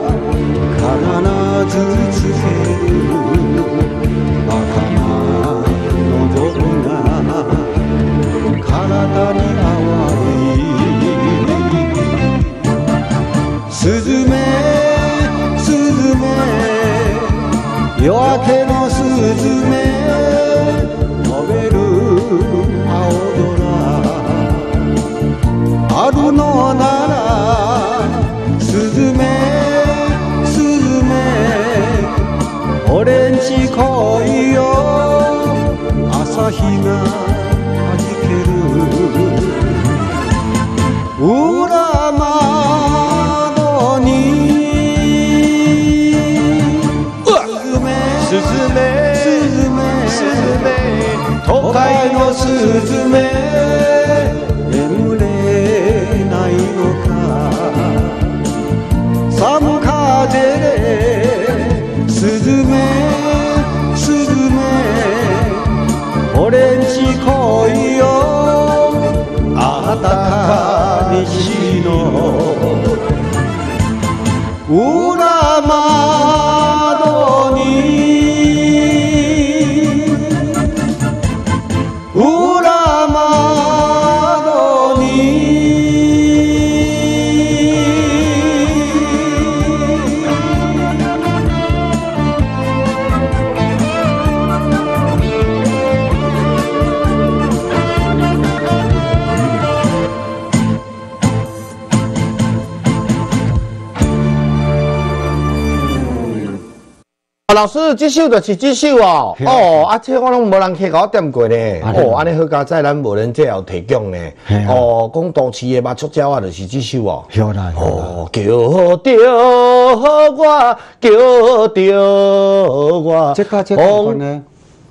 必ずつける 日がはじける裏窓にスズメスズメスズメ都会のスズメ眠れないのか寒風でスズメ俺んち来いよ。あたか西の。裏ま。这首就是这首哦。哦，啊，这我拢无人去甲我点过呢。啊哦，安尼好佳哉，咱无人这有提供呢。哦，讲都市的麻雀鸟啊，就是这首哦。晓得。哦，叫着我，叫着我。这个这个呢，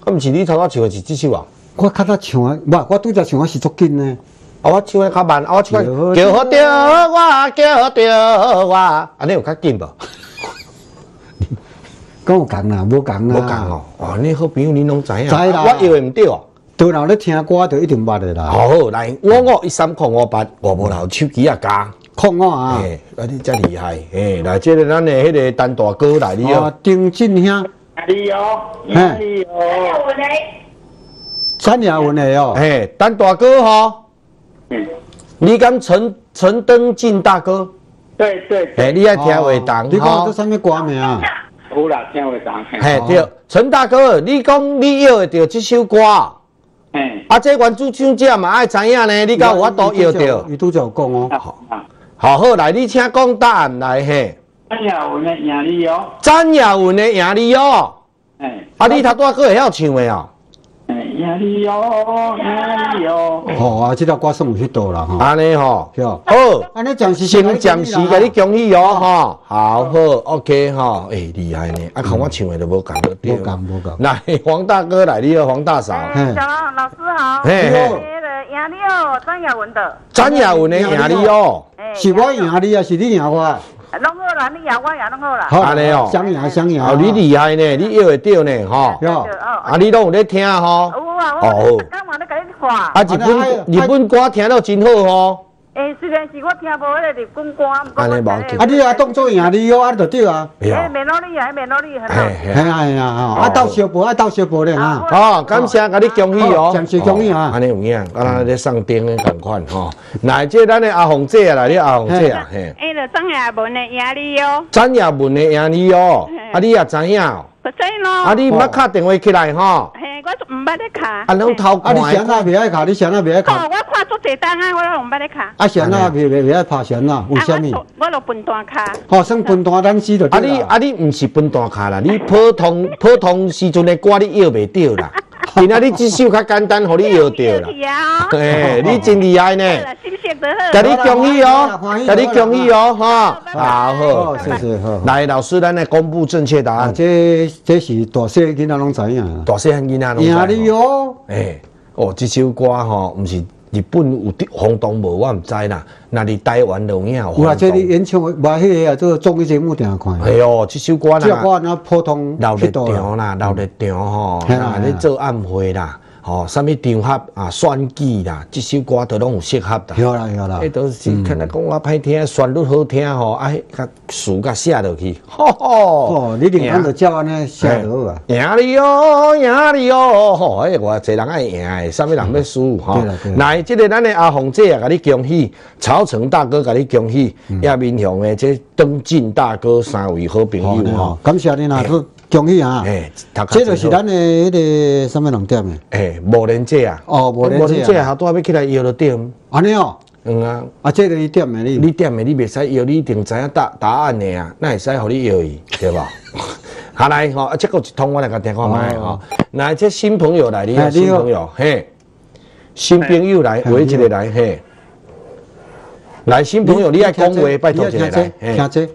啊，毋是你头头唱的是这首啊？我较早唱的，不，我拄则唱的是足紧呢。啊，我唱的较慢，啊，我唱叫着我，叫着我，安尼有较紧无？讲有共啦，无共啦。无共哦。哦，你好朋友你拢知影。知啦我以为毋对哦。对啦，咧听歌就一定捌的啦。好，来五五一三零五八，我无老手机啊加。控我啊，嘿，啊你真厉害，嘿，来，这个咱的迄个单大哥来你啊哦，，丁进兄，你哦，嘿你哦，三亚文的哦，嘿，单大哥吼，嗯，你敢陈陈登进大哥，对对，哎，你爱听话哦动你讲吼这，什么歌名啊？有啦，听会讲，嘿对，陈大哥，你讲你要的着这首歌，嘿，啊，这原主唱者嘛爱知影呢，你甲有法度摇着，伊拄则有讲哦，啊，好好来，你请讲答案来嘿，哎呀，我们赢你哦，张雅文的赢你哦，哎，啊，你头拄仔个会晓唱的哦，哎，赢你哦，赢你哦，好啊，这条歌算有迄道啦吼。安尼吼，是好。安尼暂时先暂时甲你恭喜哦，吼，好好，OK 吼，诶，厉害呢，啊，看我唱的都无共个对。无。共无共。来，黄大哥来，你好，黄大嫂，嘿。小老师好，嘿嘿。那个杨丽哦，张雅文的，张雅文的赢你哦，哎是我赢你啊，是你赢我？弄好啦，你赢我赢拢好啦。好安尼哦。相赢相赢。哦，你厉害呢，你约会到呢，吼，哟对。哦，啊，你拢有咧听吼，有啊，哦我刚嘛咧甲你看。啊，日本日本歌听到真好吼，诶，虽然是我听无迄个日本歌，毋过安尼我无啊，你啊当做赢你哦，啊就对啊。哎呦，诶，免努力啊，免努力，很好。嘿嘿。哎呀呀，啊斗小波，啊斗小波咧哈。好，感谢，甲你恭喜哦，好暂时恭喜啊。哦安尼有影，啊，咱咧上灯的共款吼，来，即咱的阿红姐啊，来，你阿红姐啊，嘿。诶，就张亚文的赢你哦，张亚文的赢你哦，啊你也知影哦，不知咯。啊你毋捌敲电话起来吼，嘿，我毋捌咧卡。啊拢偷啊，看你谁那袂爱卡？你谁啊袂爱哦，卡？我看足济单啊，我拢毋捌咧卡。啊，谁那袂袂袂爱拍谁那？为啊，什么？我我就笨蛋卡。吼，算分段咱死就啊你对啦。啊你毋是分段卡啦，你普通普通时阵的歌你摇袂到啦，今仔你这首较简单，互你摇着啦，哎。你真厉害呢。甲你恭喜哦，甲你恭喜哦，哈，好好，谢谢好。来老师，咱来公布正确答啊，案，这这是大细囡仔拢知影。大细汉囡仔拢知赢吼你哦，诶，哦，这首歌吼，唔是日本有啲轰动无，我毋知啦。那伫台湾就有影有有啊，轰动。这你演唱会，无迄个啊，这个综艺节目定看。哎哟，即首歌这呐，我那普通老热场啦，老热场吼，啊，咧做暗会啦，吼，啥物场合啊，选举啦，这首歌都拢有适合的。有啦有啦迄，都是看来讲我歹听，旋律好听吼，啊，迄甲词甲写落去，吼吼。哦，你另外就照安尼写落啊。赢你哦，赢你哦！吼，迄偌济人爱赢的，啥物人要输吼来，即个咱的阿红姐啊，甲你恭喜，曹成大哥甲你恭喜，嗯叶明雄的这登进大哥三位好朋友吼吼，，感谢你啦，恭喜啊！诶，这就是咱的迄个什么两点的，诶无人姐啊，哦无人姐啊。无人要起来摇就点，安尼哦，嗯啊，啊，这个你点的你，你点的你袂使摇，你一定知影答答案的啊，那会使互你摇伊，对吧？好来吼，啊，这个一通我来甲听看卖吼。来，这新朋友来，你新朋友，嘿，新朋友来，哎围一个来，嘿。来，新朋友，你爱讲话，拜托一个来，听这，嘿。听这，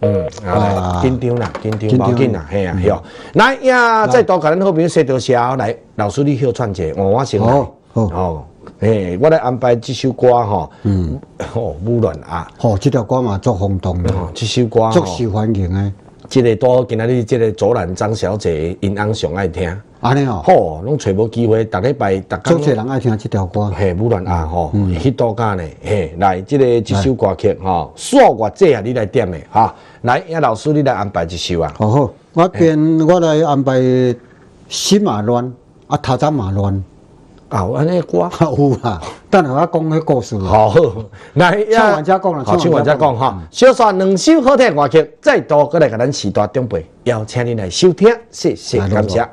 嗯，啊紧张啦，紧张，无要紧啦，嘿啊，嘿哦。来呀，再多甲咱好朋友谢德霄来，老师你休串者，我我先来。好好。哦，嘿，我来安排这首歌吼，嗯，哦，污乱啊，哦，这条歌嘛足轰动的，哦，这首歌吼，足受欢迎的。这个多今仔日这个左兰张小姐因翁上爱听，啊，安尼哦，好，拢找无机会，逐礼拜逐足工侪人爱听即条歌。嘿，武乱啊吼，嗯。迄多间呢，嘿，来，即、个一首歌曲吼，数我这啊，你来点的哈，来，叶老师你来安排一首啊，好好，我边我来安排心嘛乱，啊头早嘛乱，啊，有安尼歌，啊 有啦。等下我讲迄故事。好，来，唱完才讲啦好，唱唱完才讲哈，小选两首好听的歌曲，再度过来给咱时代长辈，邀请你来收听，谢谢，感谢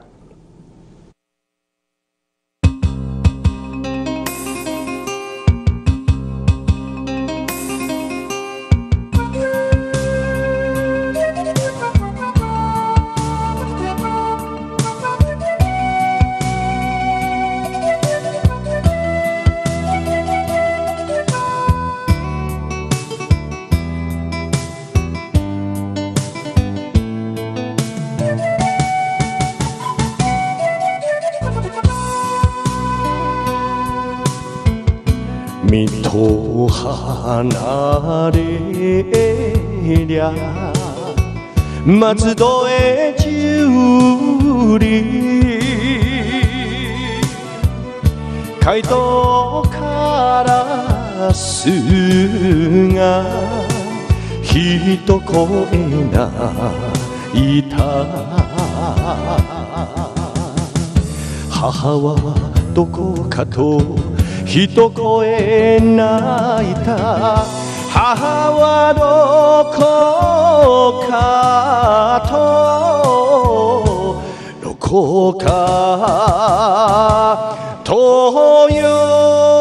離れりゃ松戸へ十里街道からすが一声泣いた。母はどこかと一声泣いた。母はどこかと。どこかとよ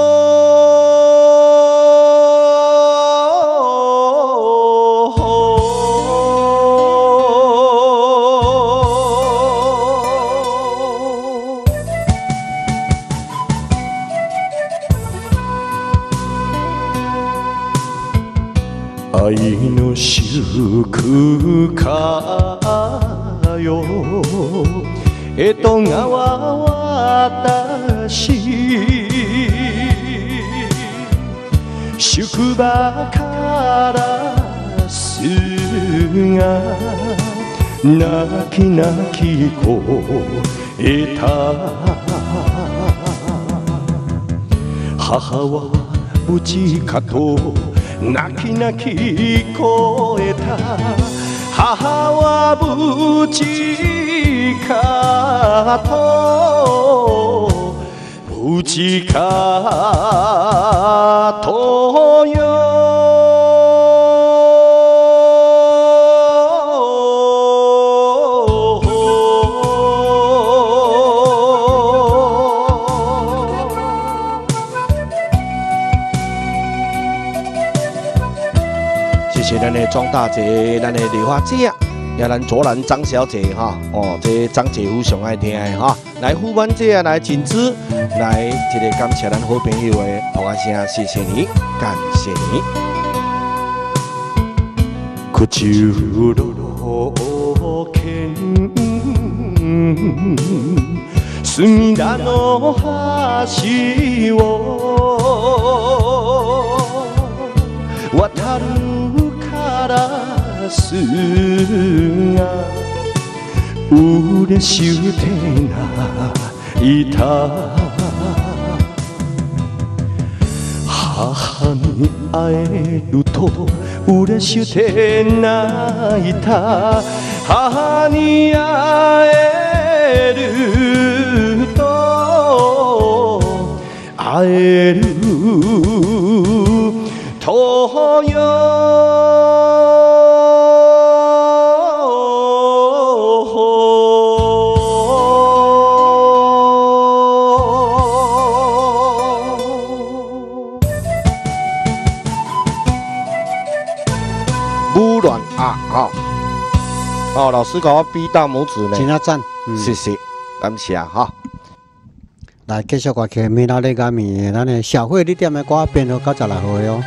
戸川私宿場からすが泣き泣き声えた母は無事かと泣き泣き聞こえた母は無事かと無事かとよ谢谢咱的庄大姐，咱的梨花姐， 也咱左兰张小姐哈，哦，这张姐夫上爱听的哈，来副班姐来金枝，来这个感谢咱好朋友的同阿声，谢谢你，感谢你。口路剣隅田の橋を渡るカラ スが嬉しゅうて泣いた。母に会えると嬉しゅうて泣いた。母に会えると会える师给我比大拇指呢，真啊赞，嗯，谢谢，感谢哈。来继续歌曲，明仔日甲明咱的小慧你点的歌编好到十来号的哦。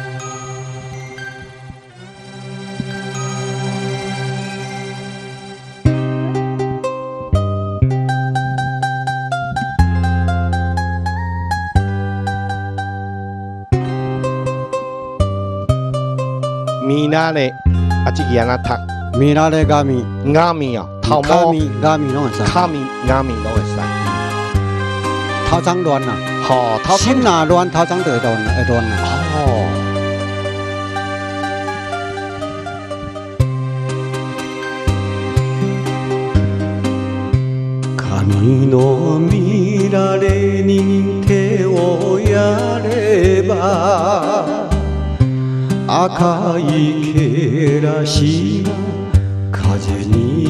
米娜呢？啊，这个安那读？明仔日甲明雅米啊， 头毛、卡咪、牙咪拢会使，卡咪、牙咪拢会使。头长乱啦，好，头心若乱，头长就会乱，会乱啦。哦，神の見られに手をやれば赤いけらしが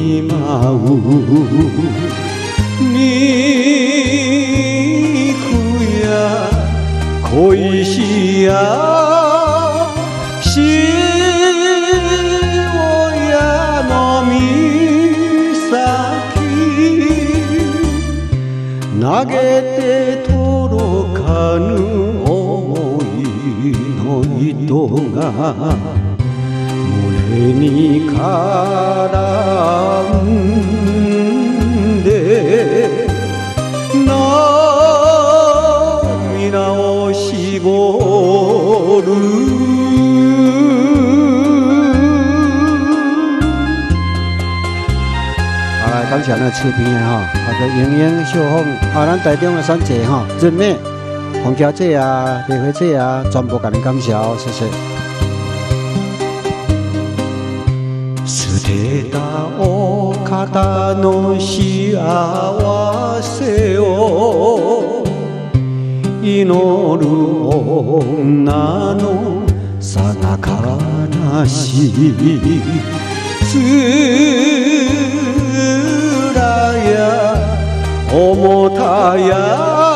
風に舞う肉や小石や塩屋の岬。投げて届かぬ思いの糸が胸に絡んで涙を絞る好来，感谢咱厝边的吼，啊个莹莹、秀凤，啊咱台中的选姐吼，润妹、洪小姐啊、丽花姐啊，全部甲您感谢哦，谢谢。 捨てたお方の幸せを祈る女のさなかなしつらや重たや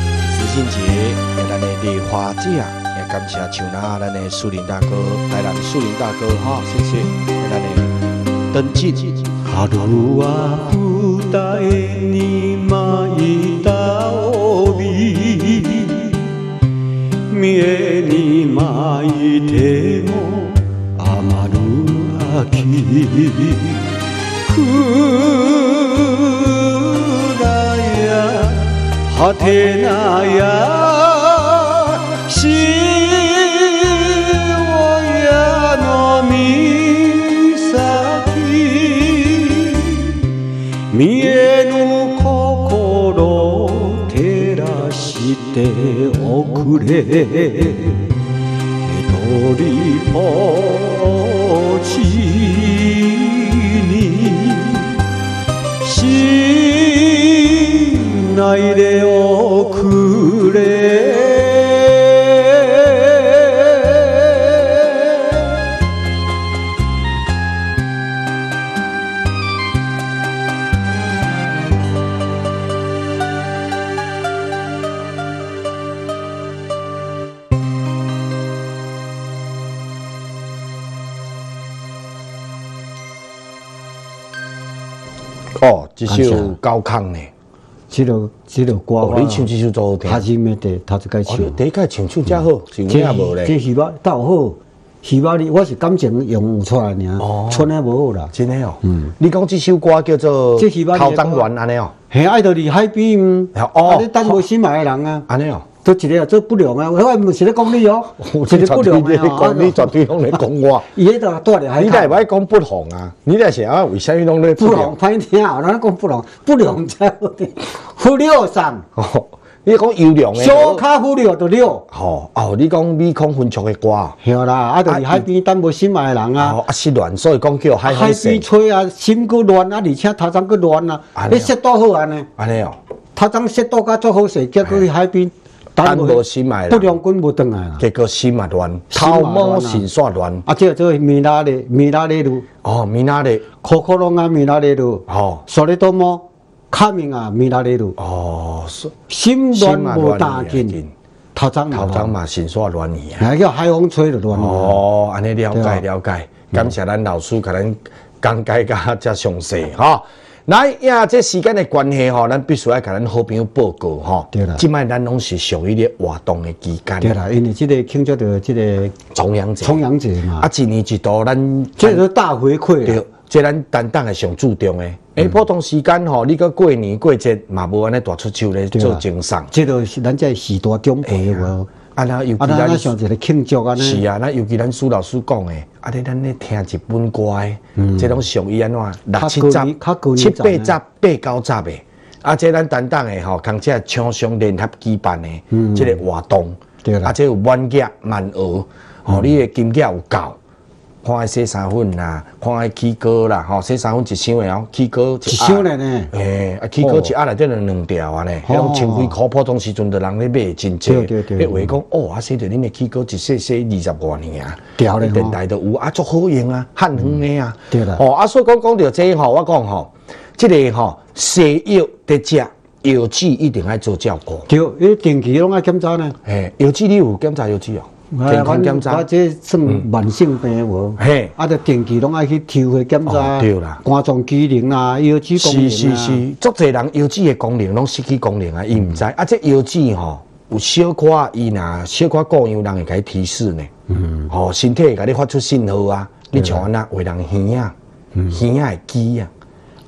子欣姐，也咱的梨花姐，也感谢像那咱的树林大哥，来咱的树林大哥哈，谢谢，也咱的登记。 春は二重に巻いた帯見えに巻いても余る秋暗 果てなや潮屋の岬。見えぬ心照らしておくれ。一人ぽないでおくれ哦，这感谢首高亢呢， 这个这个歌哦，你唱这首歌好听。他是没得，他就该哦，唱你。第一届唱唱遮好，是有这影无咧？这戏巴倒好，戏巴你我是感情用出来哦尔，剩的无好啦。真的哦。嗯。你讲这首歌叫做这戏吧《头张乱》安尼哦，嘿，爱到离海边，哦啊，你等无心爱的人啊，安尼哦。都一个做不良啊，我毋是咧讲你哦，一个不良啊讲，你绝对拢咧讲我。伊迄度住咧海你来头，歹讲不良啊？你来是啊？为啥物拢咧不不良红？歹听啊，咱讲不良，不良才好听，忽略上，哦，你讲优良诶。小卡忽略就了。吼哦，你讲美空分曲的歌啊？对啦，啊，就是海边等无心爱诶人啊哦，，啊是乱，所以讲叫海海。边吹啊，心佫乱啊，而且头鬃佫乱啊你色多好安尼。安尼哦，头鬃色到甲足好势，结果去海边等无心爱不人，良军无转来啦。结果心嘛乱，头毛心煞乱。啊，这做米拉的米拉的路，哦，米那咧，可可拢啊米拉的路，哦，所以多么卡明啊，米拉里路，哦，是心乱无大心嘛乱去劲，头章头当，嘛心煞乱去啊。还叫海风吹就乱去。哦，安尼了解了解，感谢咱老师可能讲解甲遮详细吼。来呀，这时间的关系吼，咱必须要甲咱好朋友报告吼。对啦即摆咱拢是属于咧活动的期间，对啦，因为即个庆祝着即个重阳节。重阳节嘛啊，，一年一度，咱这个大回馈对啊。，这咱担当的上注重的。诶，普通时间吼，你个过年过节嘛无安尼大出手咧做赠送。这个是咱这时代长辈有无？啊，那尤啊，其咱咱咱想一个庆祝啊？是啊，那尤其咱苏老师讲的，啊，你咱咧听一本歌的，这种属于安怎六七较旧年较旧集、年七八十、八九十的，啊，这咱等等的吼，同这厂商联合举办的，这个活动，对啦。啊，这有满额满额，吼，你的金额有够。看爱洗衫粉啦，看爱起膏啦，吼，洗衫粉一箱的哦，起膏一箱的呢诶，啊，起膏一盒内底就两条啊呢，迄种千几箍，普通时阵的人咧买真济。对对对迄话讲，哦，啊，洗着恁的起膏一洗洗二十外年啊，条咧吼电台都有啊，足好用啊，汉远的啊。对啦哦，啊，所以讲讲到这吼，我讲吼，即个吼西药得食，药剂一定爱做照顾。对，你定期拢爱检查呢。嘿，药剂你有检查药剂哦，健康检查。我。这算慢性病无？嘿。啊，着定期拢爱去抽血检查哦，对啦。肝脏机能啊，腰子功能是啊。是是，足侪人腰子的功能拢失去功能啊，伊毋知。啊，这腰子吼有小可伊若小可各样，人会甲伊提示呢。嗯，吼、身体会甲你发出信号啊，你像安那为人耳啊，耳啊会记啊，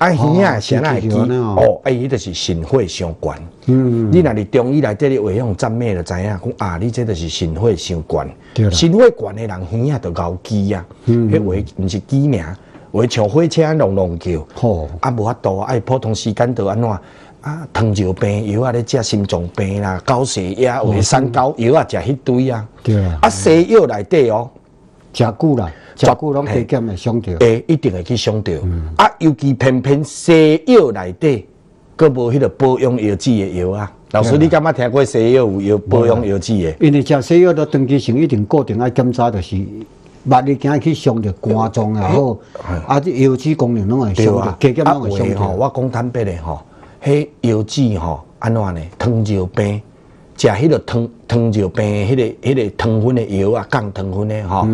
啊耳啊谁哪会记？记起来呢哦，啊伊就是肾火相关。嗯你若伫中医内底咧话用赞美就知影，讲啊，你这就是肾火相关对。啦肾血管的人耳啊就高记啊，迄话毋是记名，话像火车隆隆叫。吼啊，无法度啊，爱普通时间就安怎啊？糖尿病药啊，咧食心脏病啦、高血压、胃酸高药啊，食迄堆啊。对啊啊，西药内底哦，食久啦，食久拢体检会伤着。诶，一定会去伤着。啊，尤其偏偏西药内底，佫无迄个保养药剂的药啊。老师，你敢捌听过西药有药保养药剂的？因为食西药都长期性一定固定爱检查，就是捌你惊去伤着肝脏也好，啊，这腰子功能拢会伤着对啊，，加减啊拢会伤着。我讲坦白的吼，迄腰子吼安怎呢？糖尿病食迄个糖糖尿病的迄、个迄、个糖分的药啊，降糖分的吼，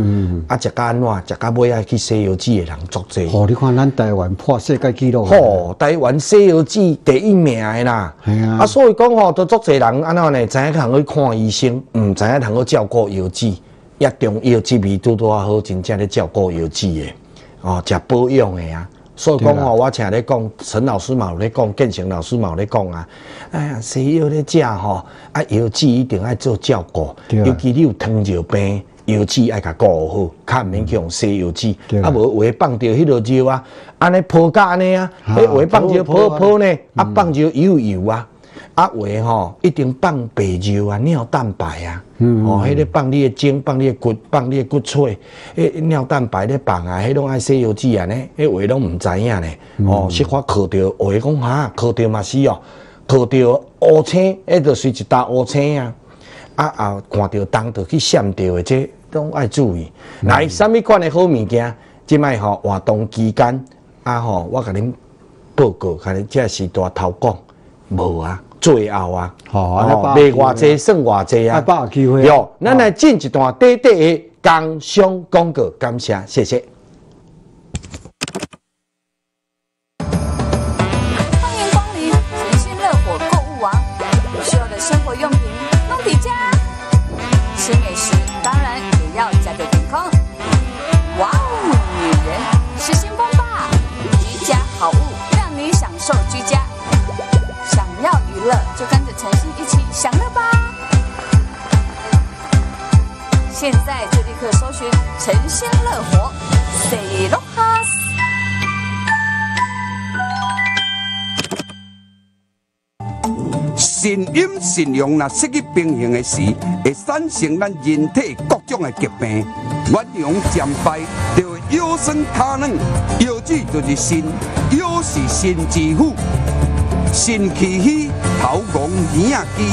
啊食到安怎？食到尾啊去西药剂的人足济。吼，你看咱台湾破世界纪录。吼、台湾西药剂第一名的啦，系啊啊，所以讲吼，都足侪人安怎呢？知影通去看医生，毋知影通去照顾药剂，也中药滋味拄拄啊好，真正咧照顾药剂的，哦，食保养的啊。所以讲吼，我请你讲，陈老师嘛有咧讲，建成老师嘛有咧讲啊。哎呀，西药咧食吼，啊药剂一定爱做照顾，尤其你有糖尿病。药剂爱甲顾好，较毋免去用西药剂，啊无话放着迄落药啊，安尼泡甲安尼啊，啊迄话放着泡泡泡泡呢，啊放着油油啊，啊话吼一定放白肉啊，尿蛋白啊，哦，迄个放你的精，放你的骨，放你的骨髓，迄尿蛋白咧放啊，迄拢爱西药剂啊呢，迄话拢毋知影呢，哦，是发靠着话讲哈，靠着嘛是哦，靠着乌青，迄就是一搭乌青啊。啊啊，看到东就去闪掉的，这拢爱注意。来，什物款的好物件？即摆吼活动期间啊吼，我甲恁报告，甲恁这是大头讲无啊，最后啊，好啊那把握卖偌济算偌济啊，啊把握机会啊哟，咱来进一段短短的工商广告，感谢，谢谢。欢迎光临全新热火购物网，有需要的生活用品弄底价，吃美食当然也要加个健康。哇哦，女人失心疯吧！居家乐就跟着陈星一起享乐吧。现在就立刻搜寻陈星乐活 Say l o h a s 肾阴肾阳若失去平衡的时，会产生咱人体各种的疾病。元阳渐败，就会腰酸脚软，腰子就是肾，腰是肾之府，肾气虚，头戆耳啊肌，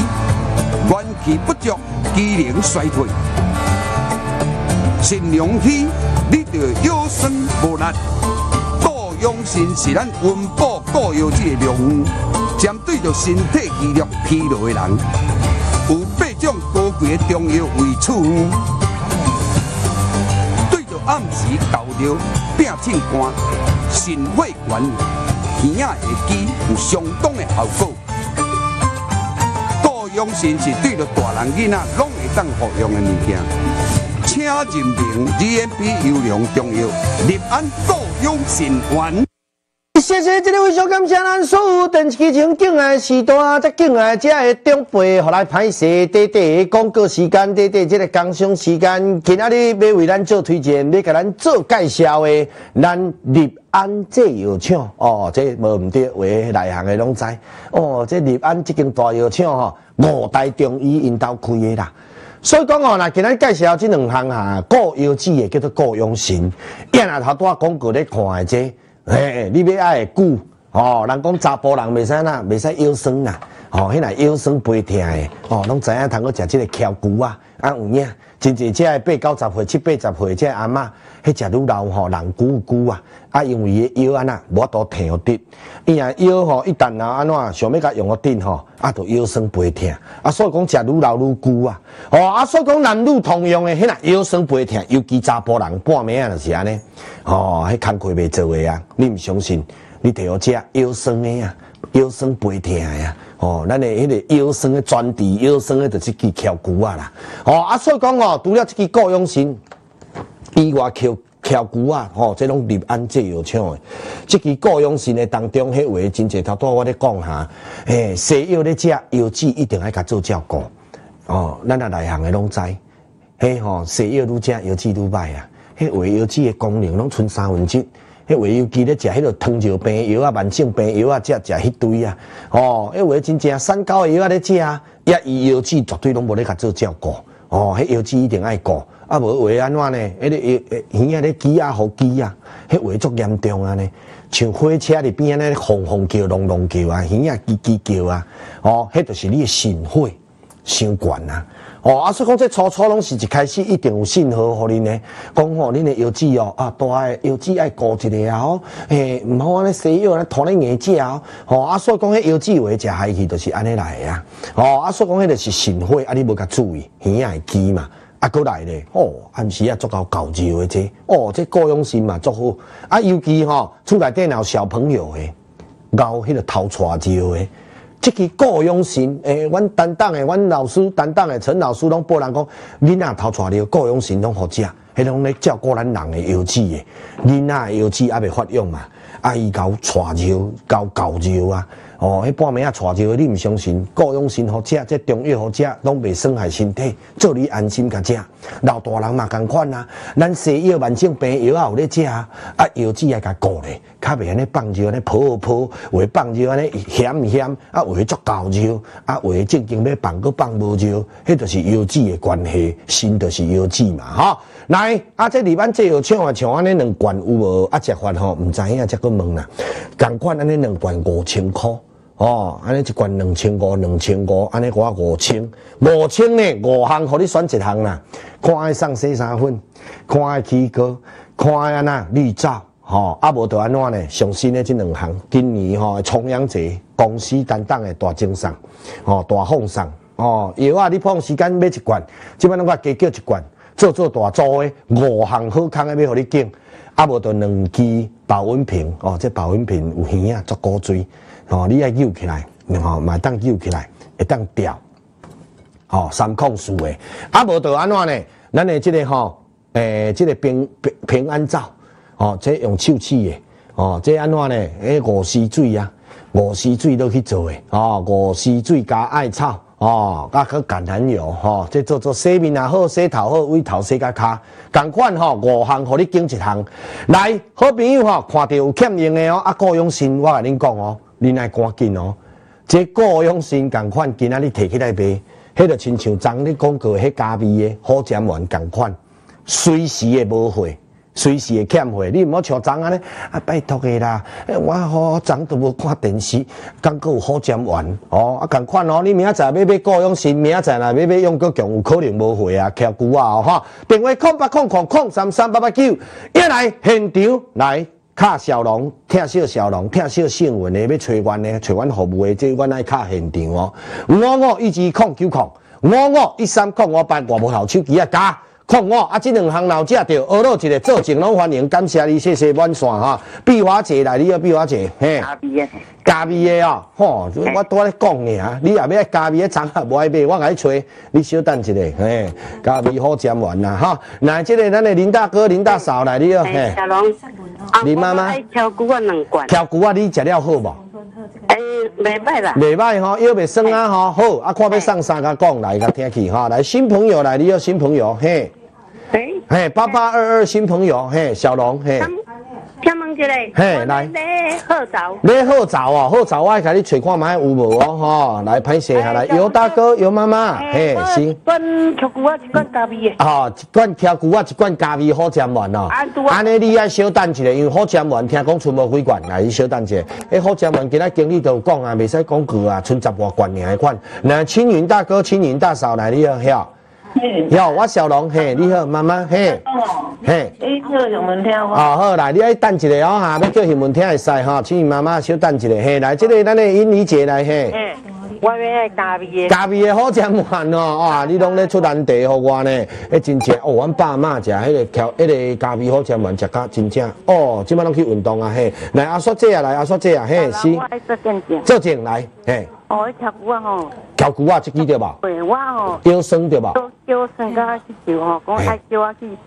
元气不足，机能衰退。肾阳虚，你就腰酸无力，肚养肾是咱温补固腰子的良方，针对着身体虚弱疲劳的人，有八种高贵的中药为处方。对着暗时搞着病症肝、肾血管、耳仔会肌有相当的效果。固养肾是对着大人囡仔拢会当服用的物件。请认明 GMP 优良中药，立安固养肾丸。谢谢这个位小感谢咱所有电视机前敬爱时代，再敬爱这的长辈，互来歹势短短的广告时间，短短这个工商时间，今仔日要为咱做推荐，要给咱做介绍的，咱立安这药厂哦，这无毋对，话内行的拢知哦，这立安即间大药厂吼，五代中医因兜开的啦。所以讲哦，那今日介绍即两项哈，固腰子的叫做固养神，伊若头拄广告咧看的这。嘿，你要爱久哦，人讲查甫人袂使呐，袂使腰酸呐，哦，迄若腰酸背痛的，哦，拢知影通去食即个翘骨啊，啊有影，真侪只八九十岁、七八十岁只阿嬷，迄食愈老吼，人久久啊，啊因为伊腰安那无法度挺得，伊若腰吼一旦啊安怎想要甲用个顶吼，啊就腰酸背疼，啊所以讲食愈老愈久啊，哦啊所以讲男女通用的，迄若腰酸背疼，尤其查甫人半暝啊就是安尼。哦，迄工课袂做诶啊！你毋相信？你摕好食腰酸诶啊，腰酸背疼诶啊！哦，咱诶迄个腰酸诶专治腰酸诶，就是支翘骨啊啦！哦，啊，所以讲哦，除了即支固养神以外，翘翘骨啊，哦，即拢立安这药厂诶。即支固养神的当中，迄位真侪头拄我咧讲哈，嘿，西药咧食药剂一定爱甲做照顾。哦，咱啊内行诶拢知，嘿吼，西药愈食药剂愈歹啊。迄位药剂的功能拢剩三分之，迄位药剂咧食迄个糖尿病药啊、慢性病药啊，食食迄堆啊，哦，迄位真正三高药啊咧食啊，也伊药剂绝对拢无咧甲做照顾，哦，迄药剂一定爱顾，啊无胃安怎呢？迄个耳耳仔咧挤啊、好挤啊，迄胃足严重啊呢，像火车伫边安尼轰轰叫、隆隆叫啊，耳仔叽叽叫啊，哦，迄就是你的肾火伤悬啊。哦，啊，所以讲这初初拢是一开始一定有信号，互恁呢，讲吼，恁的腰子哦，啊，大诶腰子爱顾一下啊，吼，诶，毋好安尼西药咧拖咧硬食哦，吼，啊，所以讲迄腰子话食下去，就是安尼来啊，哦，啊，所以讲迄就是肾火，啊，你无甲注意，耳仔会记嘛，啊，过来咧，哦，暗时啊足够搞热诶这，哦，这顾养肾嘛足好，啊，尤其吼，厝内底有小朋友诶，熬迄个头带热诶。即个顾养神，诶，阮担当诶，阮老师担当诶，陈老师拢报人讲，囡仔头带了顾养神拢好食，迄拢咧照顾咱人诶腰子诶，囡仔诶腰子还未发育嘛，啊伊搞带肉，搞搞肉啊。哦，迄半暝啊，带着你毋相信，顾养神好食，即中药好食，拢袂伤害身体，做你安心甲食。老大人嘛共款啊，咱西药慢性病药也有咧食啊，啊药剂也甲顾咧，较袂安尼放尿安尼泡泡，会放尿安尼咸毋咸，啊会足够尿，啊会正经要放搁放无尿，迄就是药剂的关系，心就是药剂嘛，吼。来，啊即里班这药厂啊，像安尼两罐有无？啊食法吼，毋知影则搁问啦。共款安尼两罐五千箍。哦，安尼一罐两千五，两千五，安尼我五千，五千呢五项，互你选一项啦。看爱上洗衫粉，看爱起膏，看爱安那绿皂，吼，啊无就安怎呢？上新的这两项，今年吼重阳节公司担当的大赠送，吼大奉送，哦药啊，你碰时间买一罐，即摆拢我加叫一罐，做做大组的五项好康的要互你拣，啊无就两支保温瓶，哦，这保温瓶有耳啊，足古锥。哦，你要揪起来，吼，买当揪起来，会当掉，哦，三控数的，啊，无就安怎呢？咱的这个吼，诶，这个平平平安皂，哦，这用手起的，哦，这安怎呢？诶，五丝水啊，五丝水都去做的，哦，五丝水加艾草，哦，加个橄榄油，吼，这做做洗面也好，洗头好，尾头洗甲骹，共款吼，五项互你拣一项，来，好朋友吼，看到有欠用的哦，啊，各用心，我甲恁讲哦。你爱赶紧哦！这顾养心共款，今仔日摕起来卖，迄个亲像昨日讲过迄加味的好食丸共款，随时会无货，随时会欠货。你毋好像昨安尼啊，拜托的啦！我好昨都无看电视，刚有好食丸哦啊同款哦！你明仔载要买顾养心，明仔载若要买用个强，有可能无货啊，翘久啊吼！电话空八空空空三三八八九，一来现场来卡小龙，听小小龙，听小新闻的，要找阮的，找阮服务的，即阮爱卡现场哦。五五一二空九空，五五一三空五八外无头手机啊加。空我啊，这两项老姐着学到一个做情拢欢迎，感谢你，谢谢满线哈。碧华姐来，你要碧华姐，嘿，咖啡的，加味的哦，吼，我拄咧讲尔，你也要加味的葱啊，无爱买，我甲你吹，你稍等一下，嘿，加味好食完啦，哈。来，这个咱的林大哥、林大嫂来，你要嘿，小龙，林妈妈。爱挑骨啊两罐，挑骨啊，你食了好无？诶，袂歹啦，袂歹吼，腰袂酸啊吼，好，啊，看要送啥甲讲来甲听去哈。来，新朋友来，你要新朋友，嘿，诶，嘿，八八二二新朋友，嘿，小龙，嘿。请问一下，嘿来。咧好早，你好早哦，好早我爱甲你找看卖有无哦，吼，来拍摄下来，尤大哥、尤妈妈，嘿，是，罐巧骨啊，一罐咖啡。的。哦，一罐挑骨啊，一罐咖啡好占完哦安尼你爱小等一下，因为好占完听讲存无几罐，来你小等一下，诶好占完今仔经理都有讲啊，未使讲句啊，剩十外罐尔迄款，那青云大哥、青云大嫂来，你要，晓，晓，我小龙，嘿，你好，妈妈，嘿，嘿。你叫上门听我。哦，好来，你爱等一下哦哈，要叫新闻听会使哈，请你妈妈小等一下，嘿，来，这个咱的英语姐来嘿，嗯，我要爱咖啡的。咖啡的好食丸哦，哇，你拢咧出难题互我呢，迄真正哦，阮爸妈食迄个调迄个咖啡好食丸，食甲真正哦，即摆拢去运动啊嘿，来阿叔姐啊，来阿叔姐啊，嘿，是。做见证，做证来，嘿，哦，跳鼓啊吼，跳鼓啊，这支对吧？对我吼，叫生对吧？都叫生甲去叫吼，讲爱叫我去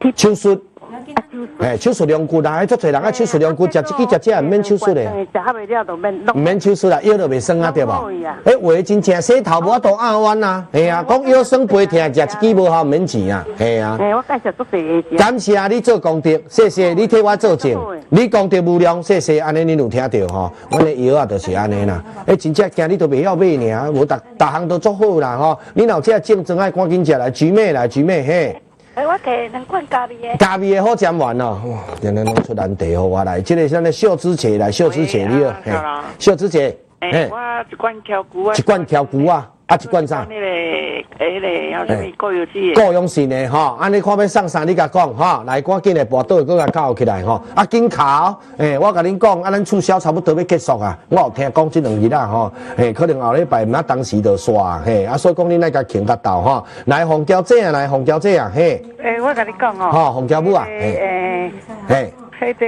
贴手术，啊手术。嘿，手术两骨啦，足侪人爱手术两骨，食一支食这毋免手术嘞。食了就免弄毋。免手术啦，腰就袂酸啊，对吧拢会啊？诶，话真正洗头无法度压弯啊，嘿啊，讲腰酸背疼，食一支无效，毋免钱啊，嘿啊。诶，我介绍足侪个感谢你做功德，谢谢你替我做证，你功德无量，谢谢，安尼你有听到吼？阮的药啊，就是安尼啦。诶，真正惊你都袂晓买尔，无逐逐项都做好啦吼。你若有这竞争爱赶紧食来，菊妹来，菊妹嘿。哎，我摕两罐咖啡的。咖啡的好讲完哦，哇，人人拢出难题互我来，即个像那秀芝姐来，秀芝姐你好，嘿，秀芝姐，哎，我一罐挑骨啊，一罐挑骨啊，啊一罐啥？那个诶，个还有什么高油脂的？够用吼，安尼看要送啥，你甲讲吼，来赶紧的跋倒，搁甲教起来吼，啊紧考，诶、我甲恁讲，啊咱促销差不多要结束啊，我有听讲即两日啦吼，诶、可能后礼拜毋啊当时就煞，嘿，啊所以讲恁爱甲请较到吼，来红椒姐啊，来红椒姐啊，嘿，诶，我甲你讲哦，吼红椒母啊，嘿，诶，嘿。迄个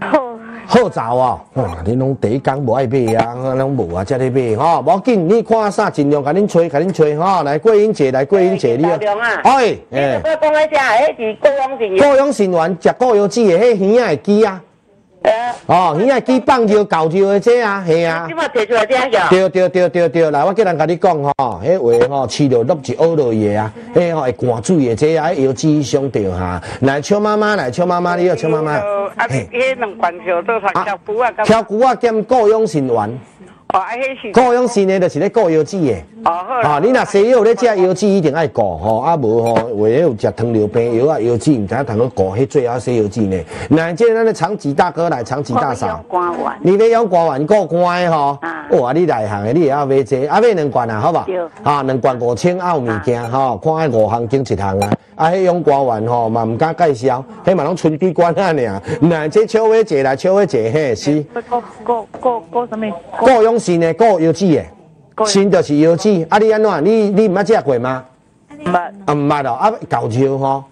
好，好早啊，哇！恁拢第一工无爱买啊，拢无啊，才咧买吼，无要紧，你看啥尽量甲恁吹，甲恁吹吼，来桂英姐，来桂英姐，你啊哎，诶。我讲迄只，迄是高阳是高阳神丸食固阳子的，迄耳仔会记啊，呃，哦，鱼仔会记放尿搞尿的这啊，系啊即。马摕出来这样。对对对对对，来，我叫人甲你讲吼，迄话吼，饲着落一乌落去啊，迄吼会灌水的这啊，迄油脂上着哈。来，邱妈妈来，邱妈妈，你要邱妈妈。啊，嘿迄两罐烧多少挑骨啊？甲挑骨啊兼雇佣新丸，哦，啊，迄是的就是咧固油脂的。哦好啦啊，你若西药咧食油脂一定爱顾吼，啊无吼，为了有食糖尿病药啊，油脂毋知影通去顾，迄最好洗油脂呢。那即咱的长吉大哥来，长吉大嫂。关完。你要用瓜丸够乖吼啊，哇！你内行的，你也要买这，啊买两罐啊，好吧对？啊，两罐五千，啊有物件吼，看爱五项经一项啊。啊，迄用瓜丸吼嘛毋敢介绍，迄嘛拢春季罐啊尔。那这秋尾节来，秋尾节嘿是个个个个什么？够用心的，够油脂的，新就是油脂。啊，你安怎？你你毋捌食过吗？毋捌。啊，毋捌哦，啊，搞肉吼，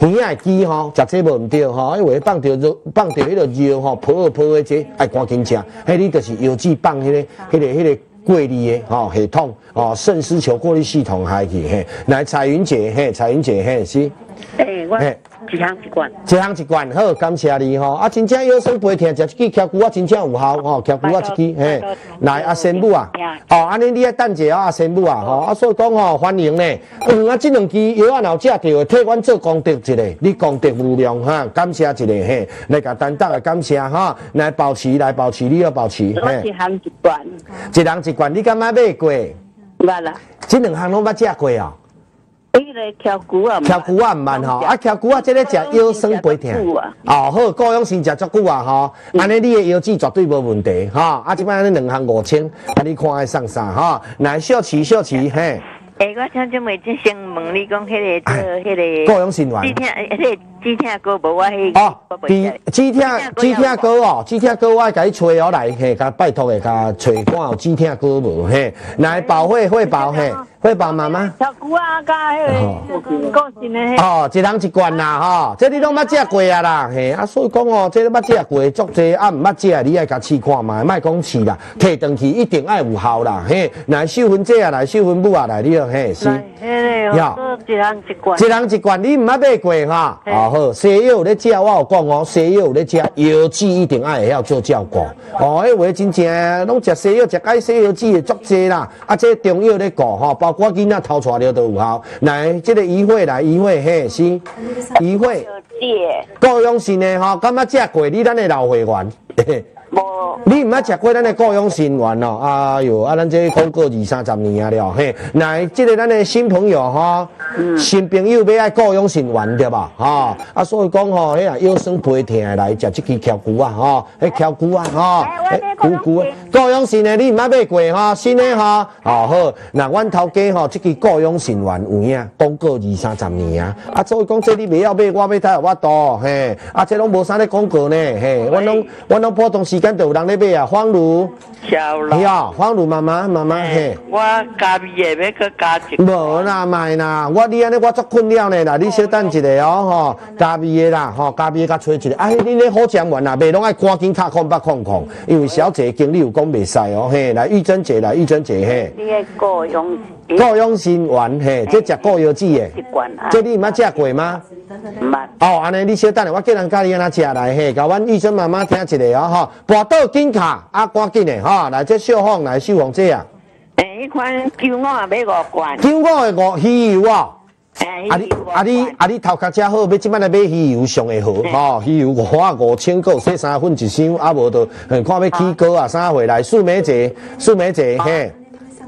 鱼仔会记吼，食这无毋对吼，因为放着肉，放着迄个肉吼，泡好泡的这爱赶紧食，迄你就是油脂放迄、个、迄、个、迄、个过滤的吼系统哦，肾丝球过滤系统下去嘿。来，彩云姐嘿，彩云姐嘿是。诶，我嘿一项一罐。一项一罐，好，感谢你吼。啊，真正腰酸背痛，食一支翘骨啊，真正有效吼，翘骨啊一支，嘿，来阿仙母啊，哦，安尼你爱等者啊，阿仙母啊，吼，啊，所以讲吼，欢迎呢。嗯啊，这两支药啊，若有食着的，替阮做功德一个，你功德无量哈，感谢一个嘿，来甲担当的感谢哈，来保持，来保持，你要保持，嘿一嘿，项一罐。一人一罐，你敢捌买过？捌啦。这两项拢捌食过哦。迄个挑骨啊，挑骨啊毋慢吼，啊挑骨啊，即个食腰酸背痛。哦，好，高养先食足久啊吼，安尼你的腰子绝对无问题吼。啊，即摆安尼两项五千，啊你看爱送啥吼？来小齐小齐嘿，诶，我听这妹即先问你讲，迄个做迄个高阳新丸个只听歌无我迄哦，伫只听只听歌哦，只听歌我爱甲伊找哦来，嘿，甲拜托诶，甲找看有只听歌无嘿，来保会会保嘿，会保妈妈。小姑啊，甲迄个个性的迄，哦，一人一罐啦，吼，这你拢捌食过啊啦，嘿，啊，所以讲哦，这你捌食过足济，啊，毋捌食的你爱甲试看嘛，莫讲试啦，摕转去一定爱有效啦，嘿，来秀芬姐啊，来秀芬母啊，来你哦，嘿，是。迄呀个一人一罐一。人一罐，你毋捌买过哈？哦好，西药有咧食，我有讲哦，西药有咧食，药剂一定爱会晓做照顾。哦，迄话真正，拢食西药，食解西药剂会足济啦。啊，这中药咧顾吼，包括囡仔头带了都有效。来，即个医会来，医会嘿是医会姐，顾养性的吼，感觉食过？你咱的老会员。你毋捌食过咱的故乡新员哦？哎哟，啊，咱这广告二三十年啊了，嘿，来，即个咱的新朋友吼，新朋友要爱故乡新员对吧？吼，啊，所以讲吼，迄啊腰酸背痛的来食即支翘骨啊，吼，迄翘骨啊，吼，迄骨骨啊，雇佣新的你毋捌买过吼，新的吼，哦好，那阮头家吼，即支雇佣新员有影，广告二三十年啊，啊，所以讲这你袂晓买，我买太有法度，嘿，啊，这拢无啥咧广告呢，嘿，阮拢阮拢普通时间都有人咧买啊，黄茹。小哎呀，芳茹妈妈，妈妈嘿，我加味的要搁加一无啦，卖啦，我你安尼我足困了呢啦，你小等一下哦吼，加味的啦，吼，加味的甲吹一个，哎，你咧好讲完啦，袂拢爱赶紧卡空八空空，因为小姐经理有讲袂使哦，嘿，来玉珍姐来，玉珍姐嘿，你的个用顾养新丸嘿，这食固药剂的，一罐啊，这你毋捌食过吗？毋捌。哦，安尼你小等下，我叫人教你安怎食来嘿，甲阮玉珍妈妈听一下哦吼，跋倒紧卡啊，赶紧的吼，来这小凤来秀凤姐啊，诶，迄款九五啊买五罐，九五的五鱼油哦。诶，啊你啊你啊你头壳遮好，要即摆来买鱼油上会好吼，鱼油五啊五千个，洗衫粉一箱，啊无就嗯看要起膏啊啥回来，素梅节素梅节嘿，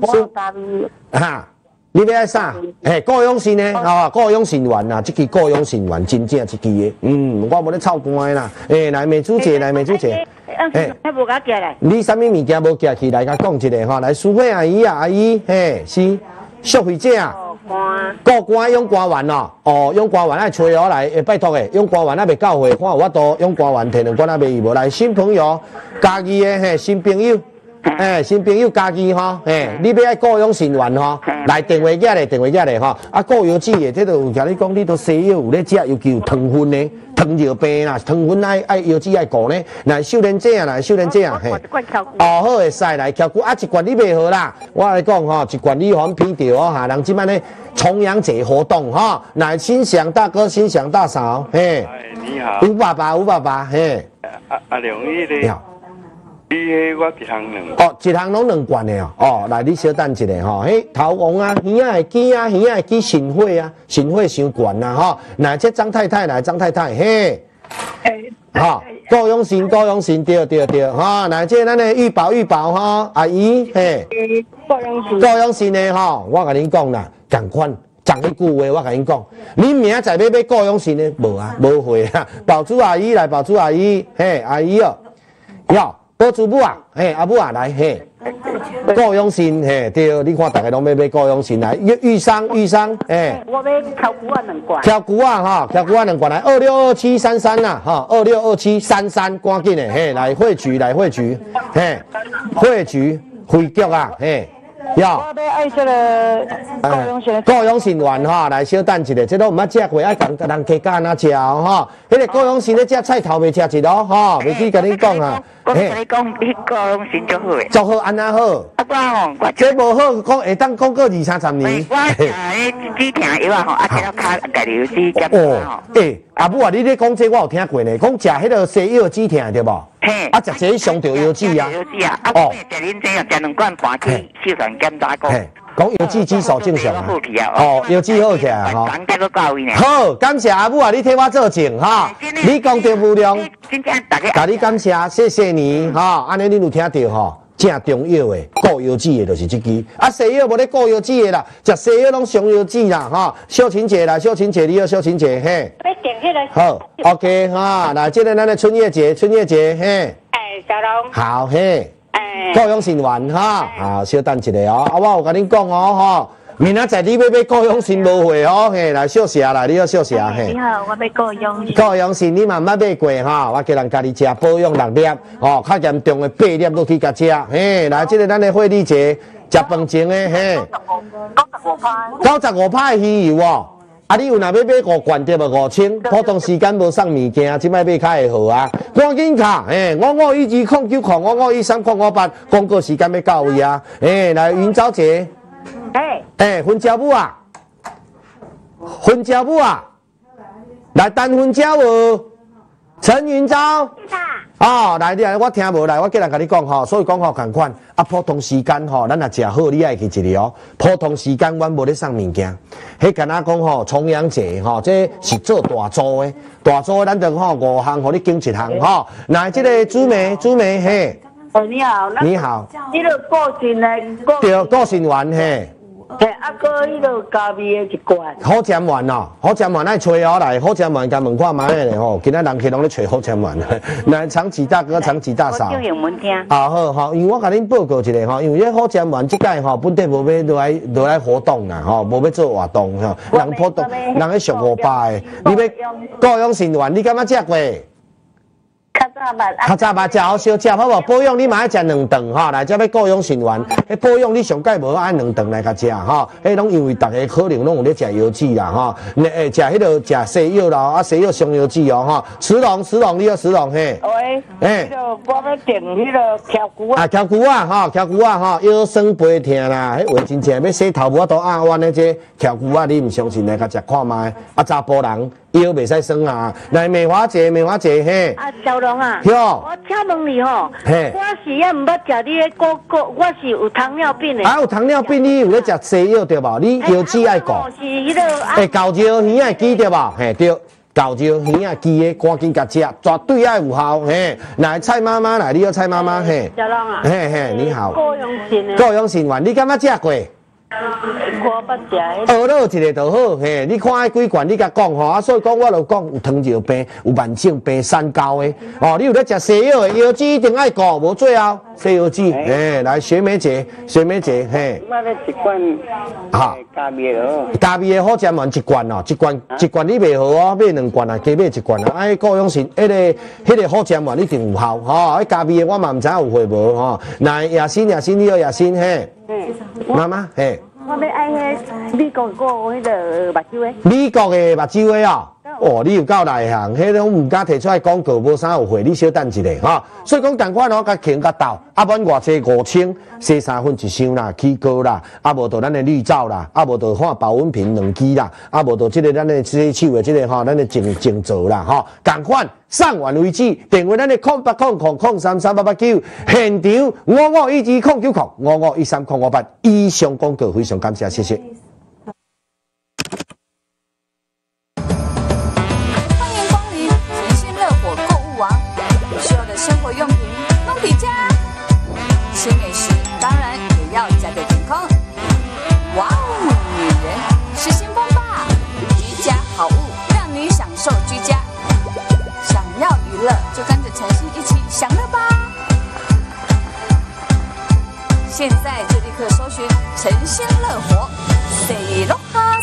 我哈。你要爱啥？嘿，顾养性呢？吼，顾养性丸呐，即支顾养性丸真正一支的，嗯，我无咧臭干的啦。诶，来美珠姐，来美珠姐，哎，还无甲寄来。你啥物物件无寄去来甲讲一下吼？来，苏慧阿姨啊，阿姨，嘿，是消费者啊。干过关用关丸哦，哦，用关丸爱找我来，诶，拜托诶，用关丸还未到货，看有法度用关丸摕两罐啊卖无来，新朋友，家己诶嘿，新朋友。诶，新朋友家己吼，哎，你要爱雇佣成员吼，来电话寄来，电话寄来吼，啊，固药剂诶，这都有甲你讲，你都西药有咧食，尤其有糖分呢，糖尿病啦，糖分爱爱药剂爱顾呢，来秀莲姐啊，来秀莲姐啊，嘿。哦，好会使来，翘骨啊，一罐你袂好啦。我来讲吼，一罐你还批掉哦，哈，人即摆咧重阳节活动哈，来心想大哥，心想大嫂，嘿，哎，你好，吴爸爸，吴爸爸，嘿，阿阿良伊你好。咧，。哦，一项拢两罐的哦。哦，来你小等一下吼，迄头王啊，鱼仔会记啊，鱼仔会记神火啊，神火伤悬啊吼。来，这张太太来，张太太，嘿。哈，高永信，高永信，对对对，哈，来这咱的玉宝玉宝哈，阿姨，嘿，个人是高永信的哈，我甲恁讲啦，共款。讲一句话，我甲恁讲，你明仔载要买高永信的，无啊，无会啊。宝珠阿姨来，宝珠阿姨，嘿，阿姨哦，哟，宝珠母啊，嘿，阿母啊来，嘿，高永新，嘿，对，你看大家拢要买高永新来，玉玉商，玉商，嘿。我要挑骨啊两罐。挑骨啊哈，挑骨啊两罐来，二六二七三三呐哈，二六二七三三，赶紧的嘿，来汇局来汇局，嘿，汇局汇局啊嘿，要。我要爱这个高阳神高阳神丸哈，来小等一下，这都毋捌食过，爱共人客家安怎食哦哈。迄个高阳神咧食菜头未食一咯哈，未记甲你讲啊，我跟你讲，你个拢先就好诶。做好安那好，啊，我吼，我这无好讲会当讲过二三十年。我食迄止疼药啊吼，啊，这了卡家己有止减哦吼。，诶，阿母啊，你咧讲这我有听过呢，讲食迄个西药止疼对无？嘿，啊，食这上着药剂啊。药剂啊，啊，食恁这样，食两罐半嘿去血管检查过。嘿，讲药剂肌手正常啊。哦，药剂好起来吼。好，感谢阿母啊，你替我做证哈，你讲对无良，真正大家甲你感谢，谢谢你哈，安尼你有听到吼？正中药的固腰子的就是这支，啊西药无咧固腰子的啦，食西药拢伤腰子啦哈。秀琴姐啦，小琴姐，你好，小琴姐嘿。要点迄个。好，OK 哈，来，这个咱的春叶节，春叶节嘿，哎，小龙，好嘿。哎，高阳成丸哈，啊，稍等一下哦，啊，我有甲恁讲哦吼，明仔载你要买高阳新无会哦，嘿，来小谢啦，你要小谢嘿你。好，我要过用。高阳新你嘛毋捌买过哈，我叫人家己食保养六粒，哦，较严重的八粒都去甲食，嘿，来，即、个咱的惠理节食饭前的嘿，九十五派鱼油哦。啊，你有若要买五罐对无五千，普通时间无送物件，即摆买较会好啊！赶紧卡，嘿，五五一二空九空五五一三空五八，广告时间要到位啊！嘿，来云昭姐，哎，诶，分椒母啊，分椒母啊，来单分椒无？陈云昭。哦，来你来，我听无来，我叫人甲你讲吼，所以讲吼共款，啊，普通时间吼，咱若食好，你爱去一日哦。普通时间阮无咧送物件，迄敢若讲吼，重阳节吼，这是做大组的，大组的咱着吼五项，互你拣一项吼。来，这个朱梅，朱梅嘿，哦，你好，那你好，迄个个性的个，对，个性丸嘿。嘿，啊个迄个加味的一罐，好尖丸哦，好尖丸，咱找我来，好尖丸，甲问看卖咧吼，今仔人去拢咧找好尖丸，来长崎大哥、长崎大嫂。叫英文听。啊好好，因为我甲恁报告一下吼，因为迄好尖丸即届吼本地无要落来落来活动啦吼，无要做活动吼，人普通人咧俗五百的，你要高阳新丸，你敢要食过？较早捌，较早捌食好少食，好无？保养你嘛爱食两顿吼，来，这要高阳新丸，迄保养你上届无爱两顿来甲食吼，迄拢因为逐个可能拢有咧食药剂啦吼，你诶食迄个食西药啦，啊西药伤药剂哦吼，石龙石龙你要石龙嘿。喂，嘿迄个我要订迄个条骨啊啊，，翘骨啊，吼，翘骨啊，吼，腰酸背痛啦，迄话真正要洗头无都压弯的这翘骨啊，你毋相信来甲食看卖。啊，查甫人腰袂使酸啊，来梅花姐，梅花姐嘿，啊，小龙啊，哟我请问你吼，嘿我是也毋捌食你的果果，我是有糖尿病的。啊有糖尿病，你有咧食西药对无？你腰子爱顾，是迄个啊诶，高椒鱼仔鸡对无？嘿对。高椒鱼啊，记的，赶紧甲食，绝对爱有效嘿。来蔡妈妈来，你好蔡妈妈嘿，小龙啊，嘿嘿，你好。过用性的，高陽新丸，你敢捌食過？我捌食的。学了一个就好，嘿，你看迄几罐，你甲讲吼，啊，所以讲我就讲有糖尿病、有慢性病、三高的，哦，你有咧食西药的，药剂一定爱顾，无最后西药剂，嘿，来雪梅姐，雪梅姐，嘿，我咧一罐哈。咖啡哦，咖啡的好食丸一罐哦，一罐一罐你袂好哦，买两罐啊，加买一罐啊，哎，高阳是迄个迄个好食丸一定有效，吼，迄咖啡的我嘛毋知影有会无吼，来亚欣亚欣，你好亚欣嘿，妈妈嘿。我要爱迄美国个迄个目睭的。美国的目睭的哦，哦，你有够内行，迄种毋敢摕出来广告，无啥有货，你小等一下吼。所以讲，同款哦，甲轻甲斗，啊，免偌济五千，洗三分一箱啦，起膏啦，啊，无就咱的绿皂啦，啊，无就看保温瓶两支啦，啊，无就即个咱的洗手的即个吼，咱的净净皂啦，吼，同款。上完为止，电话咱的空八空空空三三八八九，现场五五一二空九空五五一三空五八，以上广告非常感谢，谢谢。生活用品弄迪家，吃美食当然也要加对健康。哇哦，女人是先锋吧！居家好物让你享受居家，想要娱乐就跟着晨曦一起享乐吧。现在就立刻搜寻晨曦乐活，Say 罗哈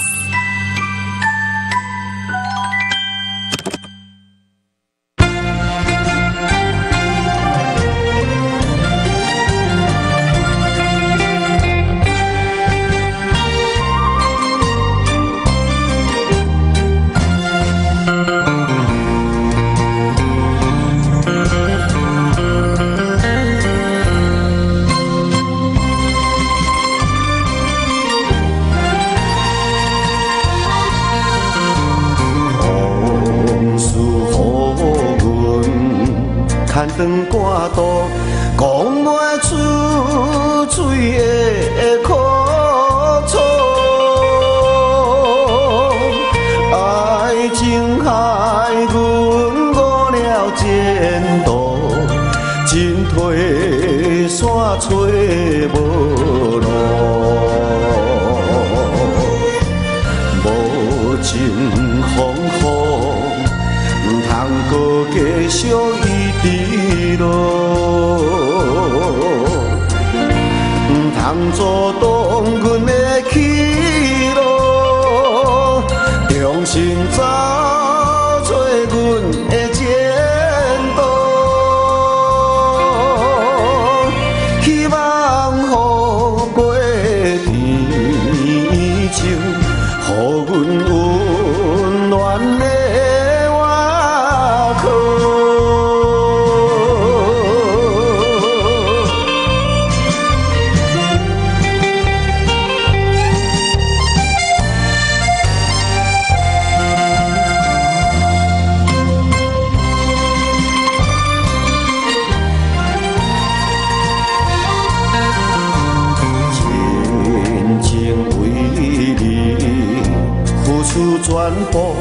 出全部，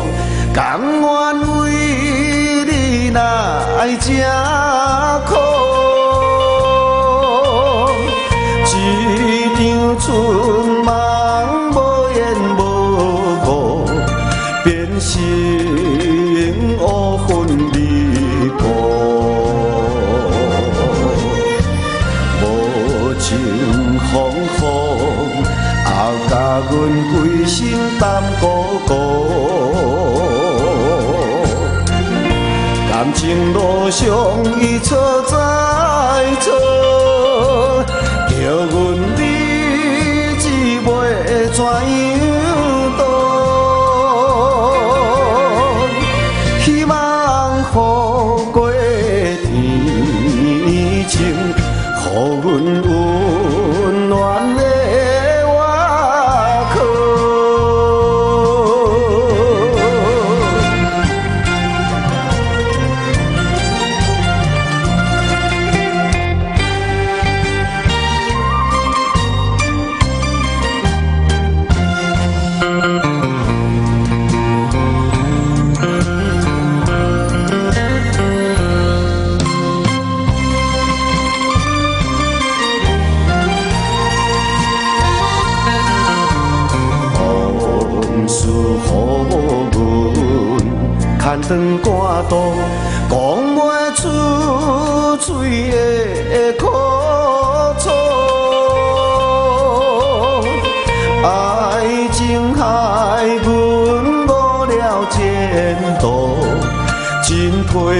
甘愿为你来吃苦。一场春上伊错再错，过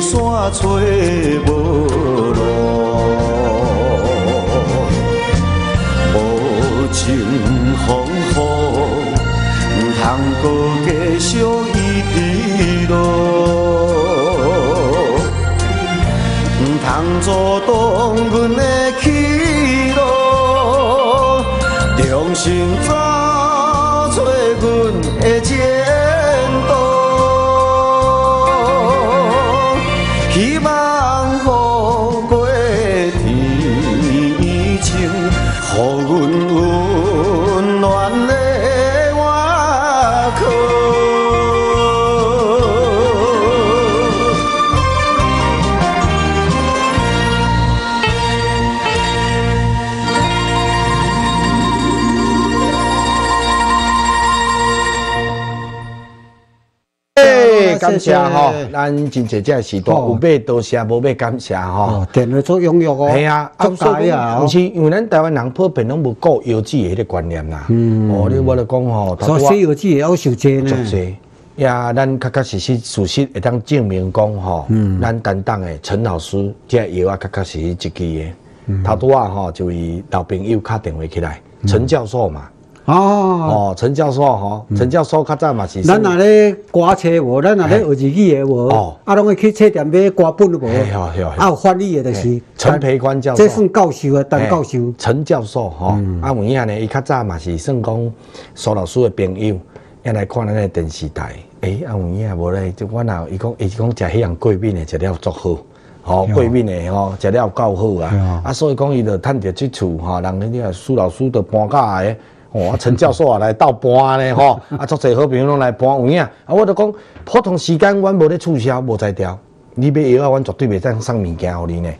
山找无路。无情风雨，唔通阁继续一直落，唔通阻挡阮的感谢谢谢吼，咱真侪只时代有买多谢，无买感谢吼哦。，电话做踊跃哦，系啊，足大啊，毋是因为咱台湾人普遍拢无顾邮寄的迄个观念啦。嗯哦，你我咧讲吼，所以西游记也要受济呢足。济。呀，咱确确实实事实会当证明讲吼，嗯咱担当的陈老师这个药啊，确确实实一支的。嗯头拄啊吼，就位老朋友敲电话起来，陈教授嘛，哦，哦，陈教授吼，陈教授较早嘛是咱若咧歌册无，咱若咧学日语的无哦，啊，拢会去册店买歌本无，嘿吼嘿吼啊，有翻译的就是陈培官教授。这算教授啊，当教授。陈教授吼，啊有影呢，伊较早嘛是算讲苏老师的朋友，也来看咱的电视台。诶、啊有影无咧？就我若伊讲，伊是讲食迄样贵宾的食了足好，吼、桂面的吼食了够好啊。啊，所以讲伊就趁着即厝吼，人迄个苏老师就搬过来。哦，啊，陈教授也来斗搬咧，吼，啊，足侪好朋友拢来搬有影。啊，我就讲，普通时间阮无咧促销，无在调。你买药啊，阮绝对袂当送物件互你呢。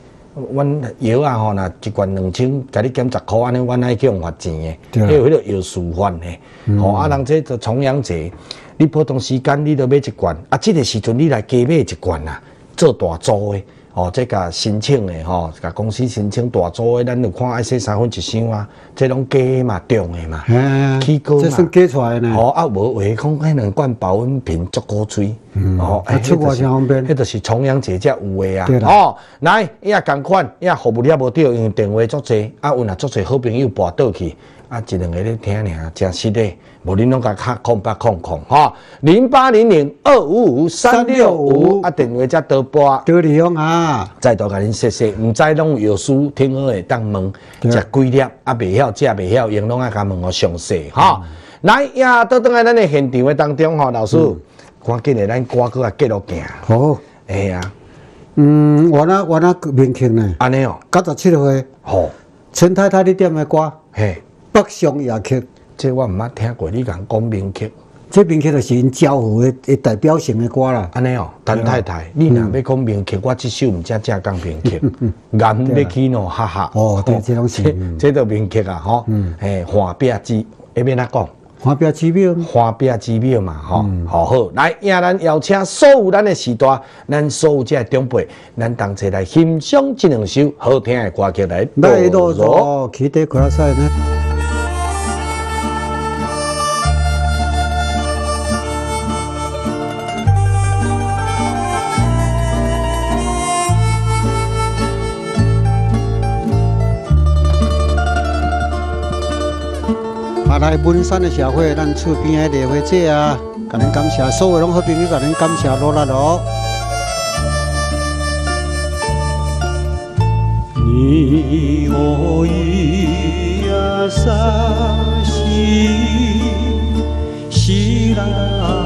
阮药啊吼，若一罐两千，甲你减十箍，安尼阮爱去用罚钱的，对啊迄有迄个药事法呢。吼、啊，人这着重阳节，你普通时间你着买一罐，啊，即、个时阵你来加买一罐啊，做大组的。哦，即甲申请的吼，甲公司申请大组的，咱就看爱说三分一箱啊，即拢假的嘛，中的嘛，哎起高嘛。这算假出来的呢。哦，啊，无话讲，迄两罐保温瓶足古吹，哦，啊出外真方便迄就是重阳节才有的啊对。啦哦，来，伊也共款，伊也服务了无对，因为电话足济，啊，有若足济好朋友跋倒去，啊，一两个咧听尔，真实的，无恁拢甲敲空八空空，吼，零八零零二五五三六五，啊，电话才多拨。多利用啊，再度甲恁说说，毋知拢有书听好会当问，食几粒啊？袂晓食袂晓用，拢爱甲问我详细吼。来呀，倒转来咱的现场的当中吼，老师，赶紧的咱歌搁啊继续行。好，哎呀，嗯，我那我那明庆呢，安尼哦，九十七岁，好，陈太太你点的歌，嘿，北上夜曲，这我毋捌听过，你讲讲名曲，这名曲就是因交互的的代表性的歌啦。安尼哦，陈太太，你若要讲名曲，我即首毋正正讲名曲，眼要起喏，哈哈。哦，对，这种是这这都名曲啊，吼，诶，画壁之，下面哪讲？花标之标，花壁之妙嘛，吼、好好。来，也咱邀请所有咱的时代，咱所有这长辈，咱同齐来欣赏这两首好听的歌曲来。来多少期待可赛呢？啊，来文山的社会，咱厝边的例会者啊，甲恁感谢，所有拢好朋友，甲恁感谢落来咯。匂い優しい白百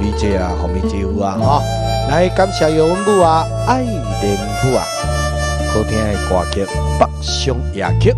咱的红米姐啊，红米姐夫啊，哈、来感谢尤文武啊，爱莲夫啊，好听的歌曲《北上夜曲》。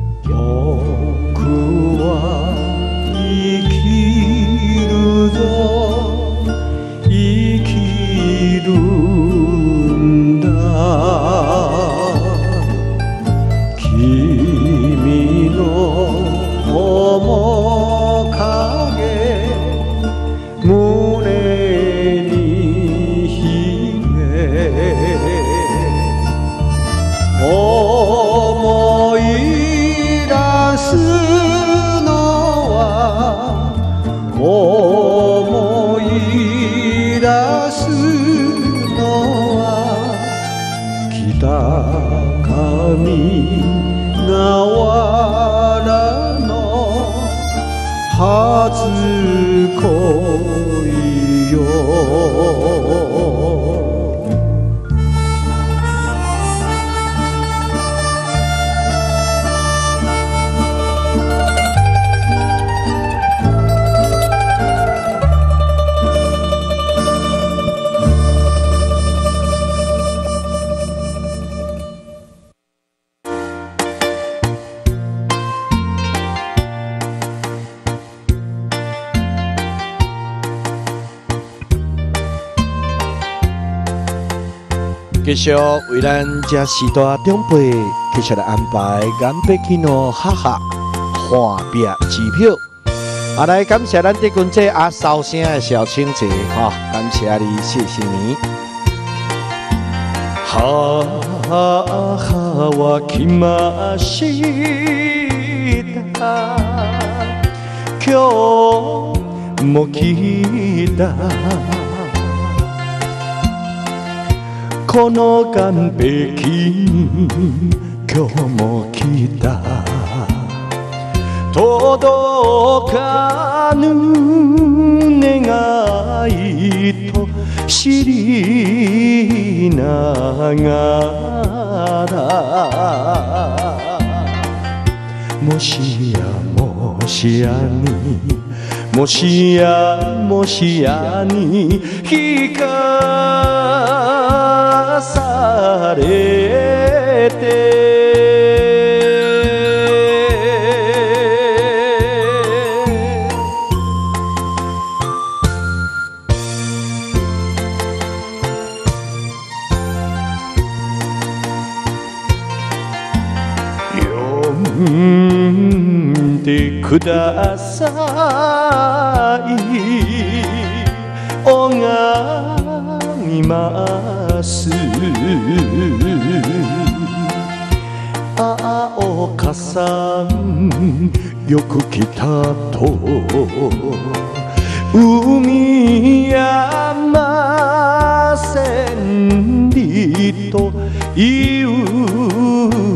续为咱这时代长辈继续来安排南北去诺哈哈看壁支票。啊，来感谢咱这群这阿绍声的小青姐哈，感谢你，谢谢你。は母は来ました今日 も聞いた この完璧今日も来た。届かぬ願いと知りながら。もしやもしやにもしやもしやに聞かされて。んでください。拝みますあお母さんよく来たと。海山千里と言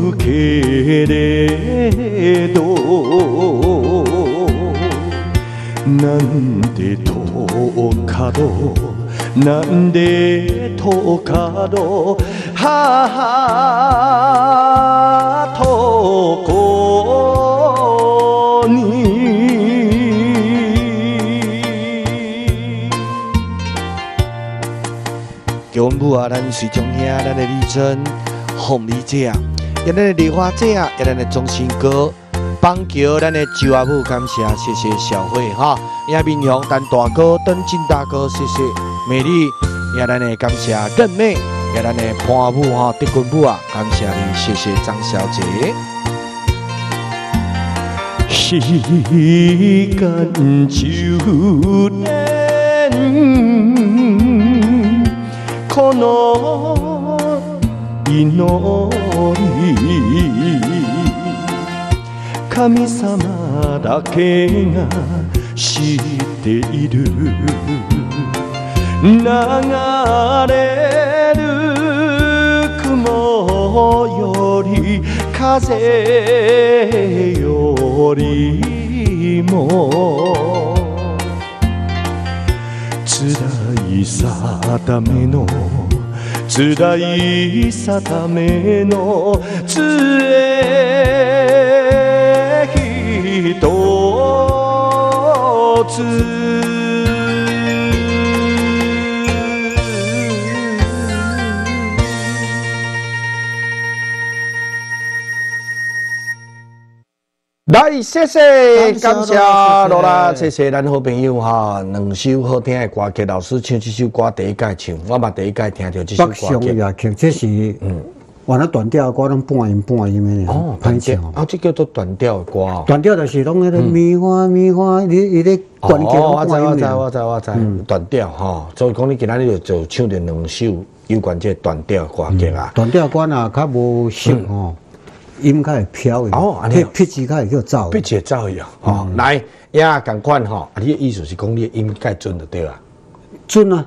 うけれど。なんで遠かどなんで遠かど母と子に叫阮母啊，咱随从兄，咱的李真、凤梨姐啊，也咱的梨花姐啊，也咱的忠心哥，帮桥咱的周阿母，感谢谢谢小慧哈，也民雄陈大哥、邓进大哥，谢谢 美丽，也咱的感谢任妹，也咱的潘母哈、德君母啊，感谢你，谢谢张小姐。時間10年この祈り神様だけが知っている 流れる雲より風よりも。辛い定めの辛い定めの杖一来，谢谢，感谢罗罗拉，谢谢咱好朋友哈，两首好听的歌曲，老师唱这首歌第一届唱，我嘛第一届听到这首歌曲。上乐曲，这是嗯，完了断调的歌，拢半音半音的哦，歹断调唱。啊，这叫做断调的歌哦。断调就是拢迄个咪花咪花，你伊咧关键哦，我知我知我知我知，断调吼，所以讲你今仔日就就唱着两首有关这断调的歌曲啊。断调歌啊，较无熟吼，音较会飘的。哦安尼哦迄 pitch 较会叫走的。必且照样哦，来也，共款吼，啊，你的意思是讲你的音介准就对啦。准啊，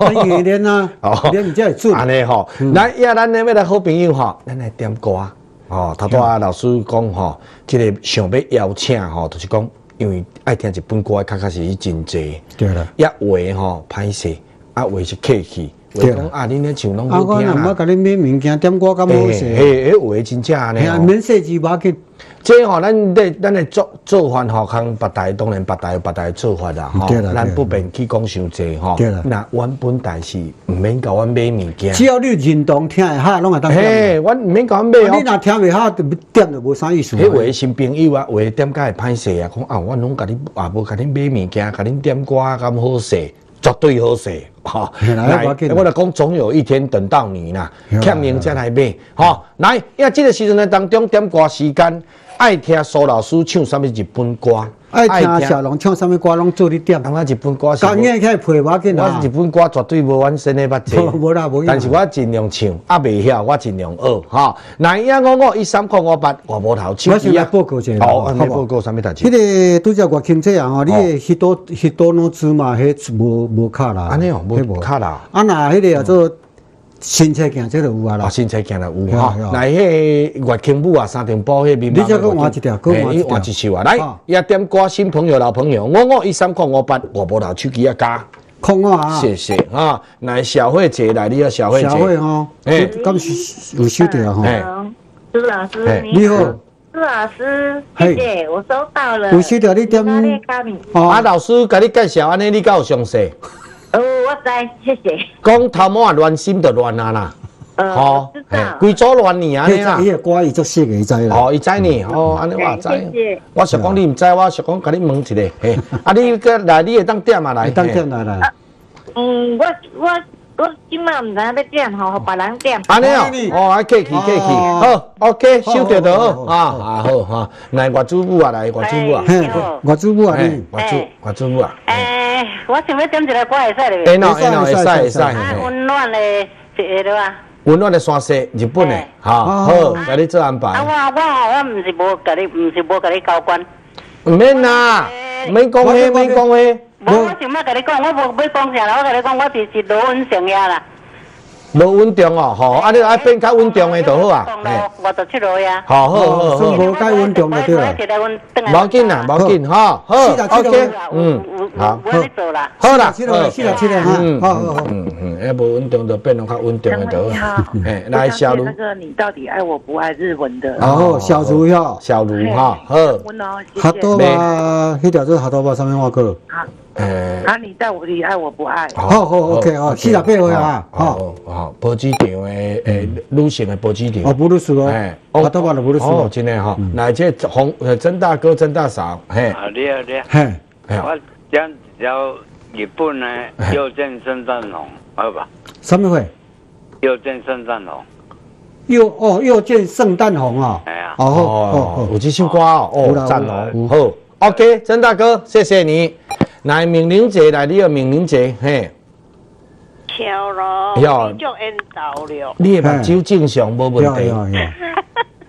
咱夜练啊，练才会准。安尼吼，来也，咱的要来好朋友吼，咱来点歌。哦，头拄啊，老师讲吼，即个想要邀请吼，就是讲，因为爱听一本歌，确确实实真济。对啦。一话吼歹势，啊话是客气，话对啦讲啊，恁咧唱拢啊，好听啊我若要啦。甲你买物件，点歌咁好嘿势。嘿，迄话真正安尼嘿啊，吼。免设置把紧。这吼，咱的咱的做做法吼，跟别台当然别台有别台做法啦，吼对啦，咱对啦不便去讲伤济吼。对啦那阮本但是毋免甲阮买物件。只要你认同听会下，拢会当点。嘿，阮毋免甲阮买哦。啊你若听袂下，就点就无啥意思。迄话新朋友啊，话点解会歹势啊？讲啊，我拢甲你啊，无甲你买物件，甲恁点歌咁好势，绝对好势，吼。嘿啦那要紧我来讲，总有一天等到你啦欠名才来买，吼。来，因为这个时阵呢当中点歌时间，爱听苏老师唱什么日本歌？爱听小龙唱什么歌，拢做你点。啊，日本歌是讲起来配我紧啊我日。本歌绝对无阮先的捌听。无啦无影但是我尽量唱，啊袂晓我尽量学哈。那一五五一三零五八我无头手我想来。报告一下，哦，好好你报告啥物代志迄？个拄则我听这样吼，你的迄多迄多脑子嘛，迄无无卡啦。安尼哦，迄无卡啦。啊，那迄个叫做新车行，这就有啊啊，啦。新车行来有有哈。有，那迄个月经舞啊，三重宝迄面，你再搁换一条搁换一条。换一首啊，来好，也点歌新朋友老朋友，五五一三零五八，我无老手机啊加，空我啊，谢谢啊，来小慧姐来，你要小慧姐，小慧吼，哎刚有收到吼？哎朱老师哎你好，朱老师，嘿谢谢，我收到了。有收到你点哪里咖喱？啊，哦，老师甲你介绍安尼，你敢有详细？哦，我知，谢谢。讲头毛啊乱心就乱啊啦，呃，吼我知，道。规组乱你啊，你啦迄。个歌伊作写个，伊知啦。哦，伊知呢，哦，安尼我也知谢谢。我想讲你毋知，我想讲甲你问一下，嘿，啊，你个来，你会当点啊来，当嘿点来来，嗯，我我我今麦毋知影要点吼，互别人点。安尼哦，哦，啊，客气客气，好，OK，收到就好，啊啊好哈，来外祖母啊，来外祖母啊，嘿，我主母啊嘿你，外祖外祖母啊，诶，我想要点一个歌会使哎咧。喏哎喏，会使会使，啊，嘿温暖的一个吧。温暖的山西，日本的，哈，好，甲你做安啊，排，我我我毋是无甲你，毋是无甲你交关。毋免啦，免讲迄，免讲迄，无，我想要甲你讲，我无要讲啥啦，我甲你讲，我是是罗文成呀啦。无稳定哦，吼，啊，你爱变较稳定的就好啊，嘿，我就七路呀。好好好好。无该稳定就对啦。无要紧啦，无要紧，哈，好，OK，好嗯，好，我咧做啦。好啦，七就四十七了哈嗯好好好嗯嗯，要无稳定就变成较稳定的就好。哎，来小卢那，个你到底爱我不爱日文的？哦，小卢哟，小卢哈，好，温哦，谢谢。学多吧，迄条做好多吧，上面我课。诶，啊，你带我，你爱我不爱？好好 OK 哦，四十八岁啊，好，好。好，保级场的诶，女性的保级场。哦，，不如输哦，哎，学多吧就不如输哦，哦，真的哈，来这红呃曾大哥、曾大嫂，嘿，啊，你好，你好，嘿，哎呀，我讲一条日本的又见圣诞龙，好吧？什么会？又见圣诞龙，又哦又见圣诞红啊，哎呀，哦哦哦，哦有这首歌哦，哦，赞哦，好，OK，曾大哥，谢谢你。来，明玲姐，来，你要明玲姐，嘿，巧咯，哟你就缘投了。你的目睭正常无哦，问题，有有有，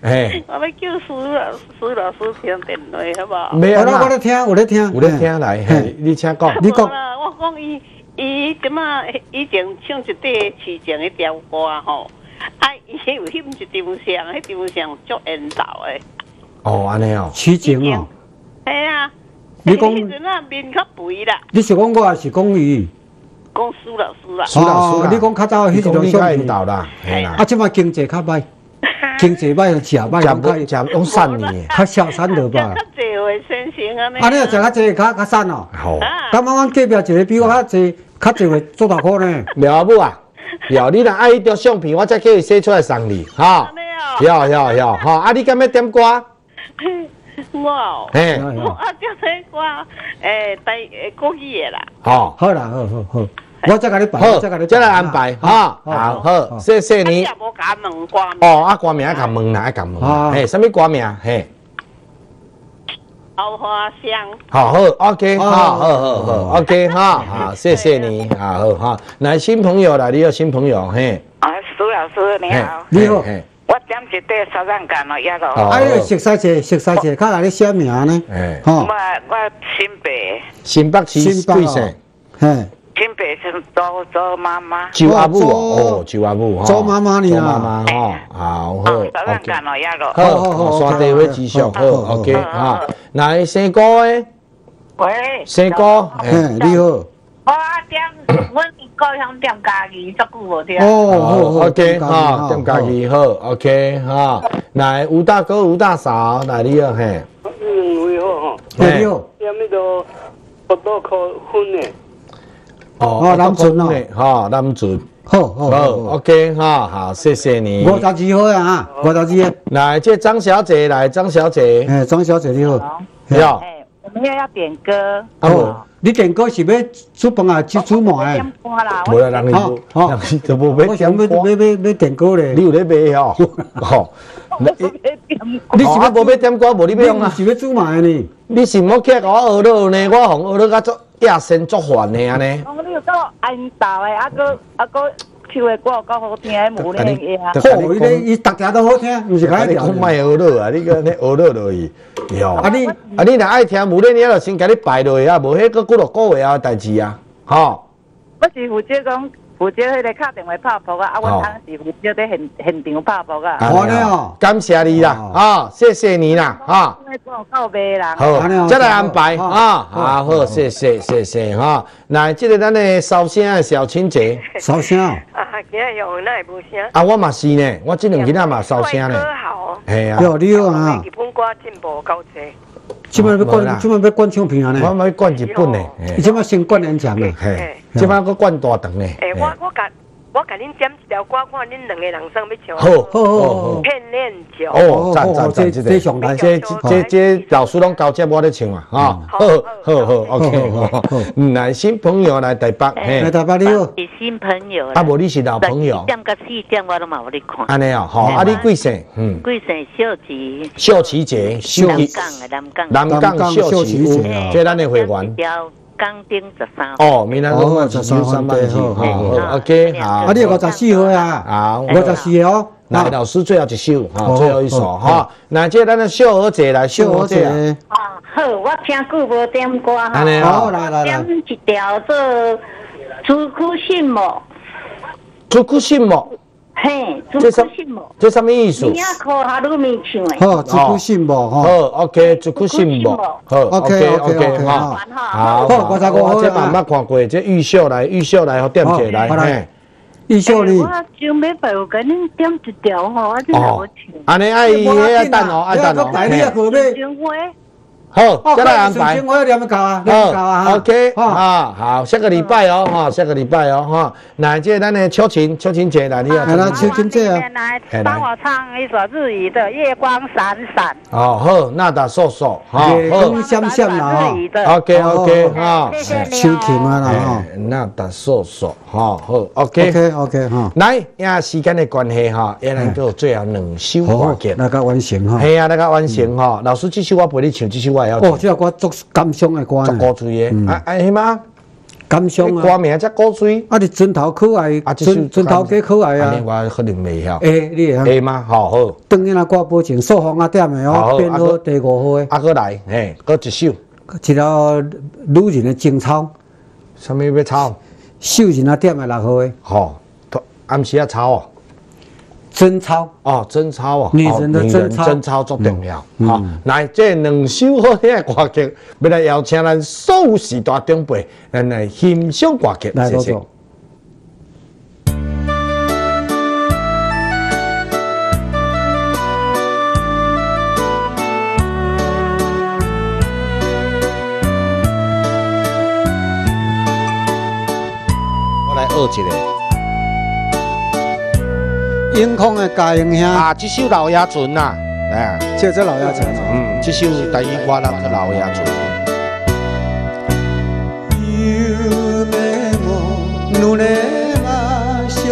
嘿，我要叫苏老苏老师听电话，好不好？没有啦。我咧我，咧听，我咧听，我咧听来，嘿，你请讲，你讲。我讲伊伊点啊？以前唱一块市前迄条歌吼，啊，伊有翕一张相，迄张相足缘投的。哦，安尼哦，取景哦，系啊，你讲迄阵啊面较肥啦，你是讲我还是讲伊？讲苏老师啦。苏老师啦哦你讲较早迄一你讲你较引张相，导啦，啊，，即摆经济较歹，经济歹，食歹，食不食用善你，较小产的吧？较济位先生安尼。啊，你若食较济，较较瘦哦。好，啊，刚刚阮隔壁一个比我较济，较济位做头壳呢。苗阿母啊，苗你若爱迄张相片，我再叫伊写出来送你，哈安，尼哦。有有有，哈，啊，你敢要点歌？我哦，嘿，我啊，叫你我诶，第诶国语的啦。好。好啦，好好好，我再甲你排，好，再甲你再来安排哈。好，好，谢谢你你也。无甲问歌名，哦，啊，歌名爱甲问啦，爱甲问啦。啊嘿，什么歌名？嘿，桃花香。好好，OK，哦好好好好，OK，哈，好，谢谢你，好好好。来，新朋友来，你有新朋友，嘿，啊，苏老师你好，你好嘿，我点一块沙赞干咯，也咯。好哎呦，熟悉者，熟悉者，较来你写名呢？嘿，吼我，我新北，新北市新北贵姓？嘿，新北是周周妈妈。周阿母哦，哦，周阿母哈，周妈妈你啊周妈妈哈，好好哦，沙赞干咯，也咯。好，好好好好，山地会继续，好好好好，OK，好哈。来，生哥诶，喂，生歌，嘿嘿，，你好，我点，阮故乡点家己，足久无听。哦，好好好，OK，哈，店家己好，OK，哈。来，吴大哥、吴大嫂，来你好，嘿，嗯，你好吼，嘿，你好，要么都不多可分的，哦哦南村哦哈，南村，好好好好，，OK，哈，好，谢谢你。五十二号啊，哈，五十二号，来，这张小姐来，张小姐，哎，张小姐你好，你好，哎，们要要点歌。哦，你点歌是要煮饭啊，煮煮饭点歌啦，无啦，人伊无，哦人伊就无要我想要点歌。要要要点歌咧。你有咧买哦？吼 你你是要无要点歌，无你要用啊？是要煮饭呢？你是毋好起来甲我学了呢？我互学了甲做野生做饭的安尼。讲你有做安导的，啊个啊个唱的歌有够好听的，无咧个啊。好，伊咧伊逐条都好听，毋是啊，甲伊调你讲。卖学乐啊？你个你学乐落去，对。啊你啊，你若爱听无咧，你著先甲你排落去啊，无迄个几落个月啊代志啊，吼。我是负责讲负责迄个敲电话拍谱啊，啊，哦我当时负责咧现现场拍谱啊。好嘞哦，感谢你啦，啊，谢谢你啦，啊。因为歌有够卖人。好，再来安排啊，啊好，谢谢谢谢哈。来，这个咱的烧声的小清姐，烧声。啊，今日用那无声。啊，我嘛是呢，我这两日仔嘛烧声呢歌。好，系啊，哟，你好啊日，本歌进步够济。即摆要灌，即摆要灌唱片啊我呢。要灌日本呢，你即摆先灌演讲呢。嘿，即摆搁灌大肠的。诶，我我甲我甲恁点一条歌，看恁两个人上要唱。好好好骗恋酒。哦，赞赞赞，这上台这这这老师拢交接我咧唱啊，哈，好好好，OK，好，嗯，来新朋友来台北，嘿，来台北你好。是新朋友啦。啊，无你是老朋友十，点到四点我都嘛有咧看。安尼啊，好，啊，你贵姓？嗯，贵姓小琪。小琪姐，南港的南港。南港秀琪姐，这是咱的会员。条港丁十三。哦，闽南讲十三三万几，好好，OK，好。啊，你五十四岁啊？好，五十四哦。那，老师最后一首哈，好最后一首哈。那这咱的秀娥姐来，秀娥姐啊，啊，好，我听久无点歌哈。安尼哦好来来来点一条做出苦信莫，出库信莫，嘿，出这什苦信莫。这什么意思？好，自古信无好。吼。，OK，出库信无，好 OK，OK，OK，哈，好。好，好五十五我这岁啊慢慢看过，这玉秀来，玉秀来，好点起来，好来嘿，玉秀你我想要拜有甲恁点一条吼，啊，你若哦无唱。安尼爱伊爱等哦，爱等哦。好，再来安排顺。我要念个啊，念个啊。好，OK，啊，好，下个礼拜哦，哈，下个礼拜哦，哈，那这咱的秋琴，秋琴姐来，你要哎，那秋晴姐啊，来帮我唱一首日语的《月光闪闪哦，好，那打瘦瘦，哈，月光闪闪啦哈。，OK，OK，哈，秋琴啊啦哈。那打瘦瘦，哈，好，OK，OK OK 哈。来，因为时间的关系哈，也能做最后两首好歌曲，那个完成哈。系啊，那个完成哈，老师这首我陪你唱，这首哦，唱，这个歌足感伤的歌足。古锥的，啊啊，是吗？感伤啊。歌名才古锥，啊，你尊头可爱，啊，这首尊尊头家可爱啊。我可能未晓，会你会晓会吗？好好。当然啦，歌保证数风啊点的哦，编好第五号的，啊，搁来，嘿，搁一首，一条女人的情操，什么要抄？秀人啊点的六号的吼，暗时啊抄哦，贞操。哦，贞操哦，女人的哦贞操贞操足重要。嗯好，来，这两首好听的歌曲，要来邀请咱所有时代长辈，咱来欣赏歌曲，谢谢。我来学一个。永康的家英兄，啊，这首老鸭船呐，哎，这这老鸭船。嗯，这首台语歌咱个老鸭船。夢も濡れまし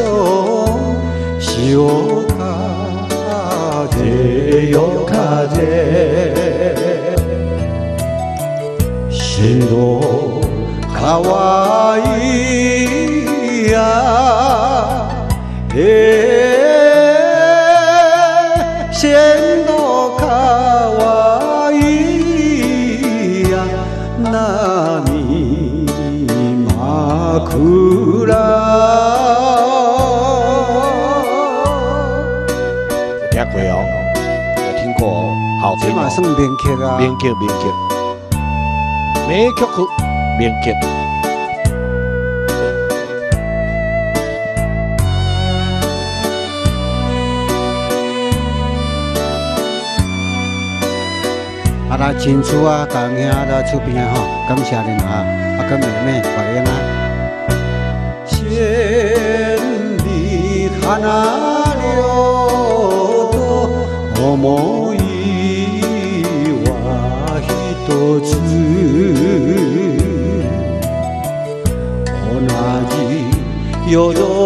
ょう潮風よ風白かわいやえ線のかわいや波枕听过哦，有听过哦，好听哦。这嘛算名曲啊。名曲，名曲，名曲曲，名曲。 来亲厝啊大家在厝边人好感谢恁们啊我妹妹百灵啊。千里他那么多我梦里我还是一个句我那里有多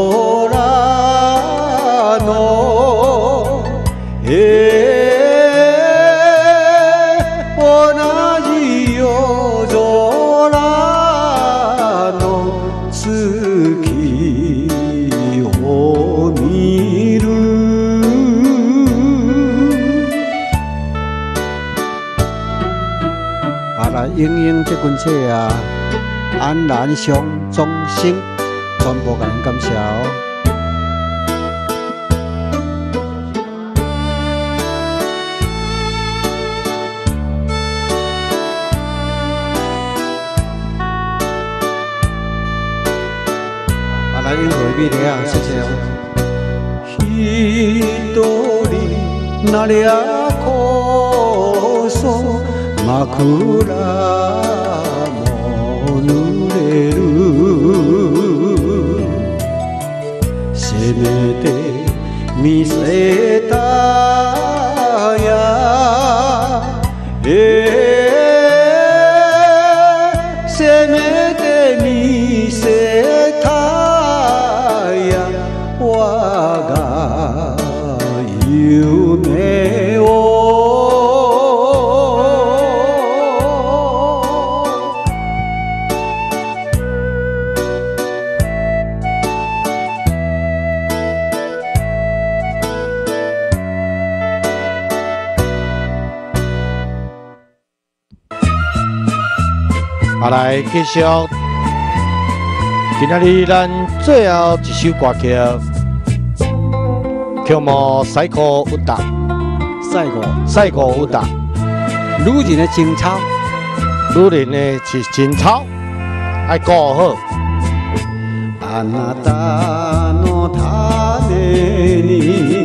英英这群册啊，安然乡众生，全部甲恁感谢哦。啊，来英会美的啊，谢谢哦。桜もれる。せめて見せた继续，今仔日咱最后一首歌曲，曲目《赛歌舞达》，赛过赛歌舞达，女人的情操，女人的是情操，爱顾好。あなたのために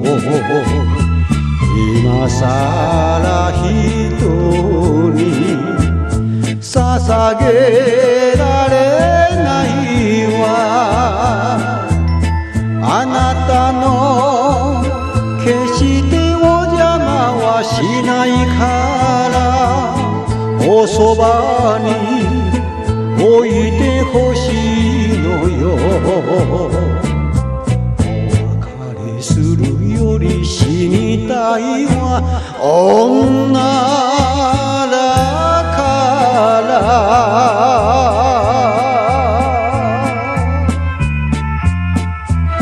今さら人に捧げられないわあなたの決してお邪魔はしないからおそばに置いてほしいのよにたいわ女だから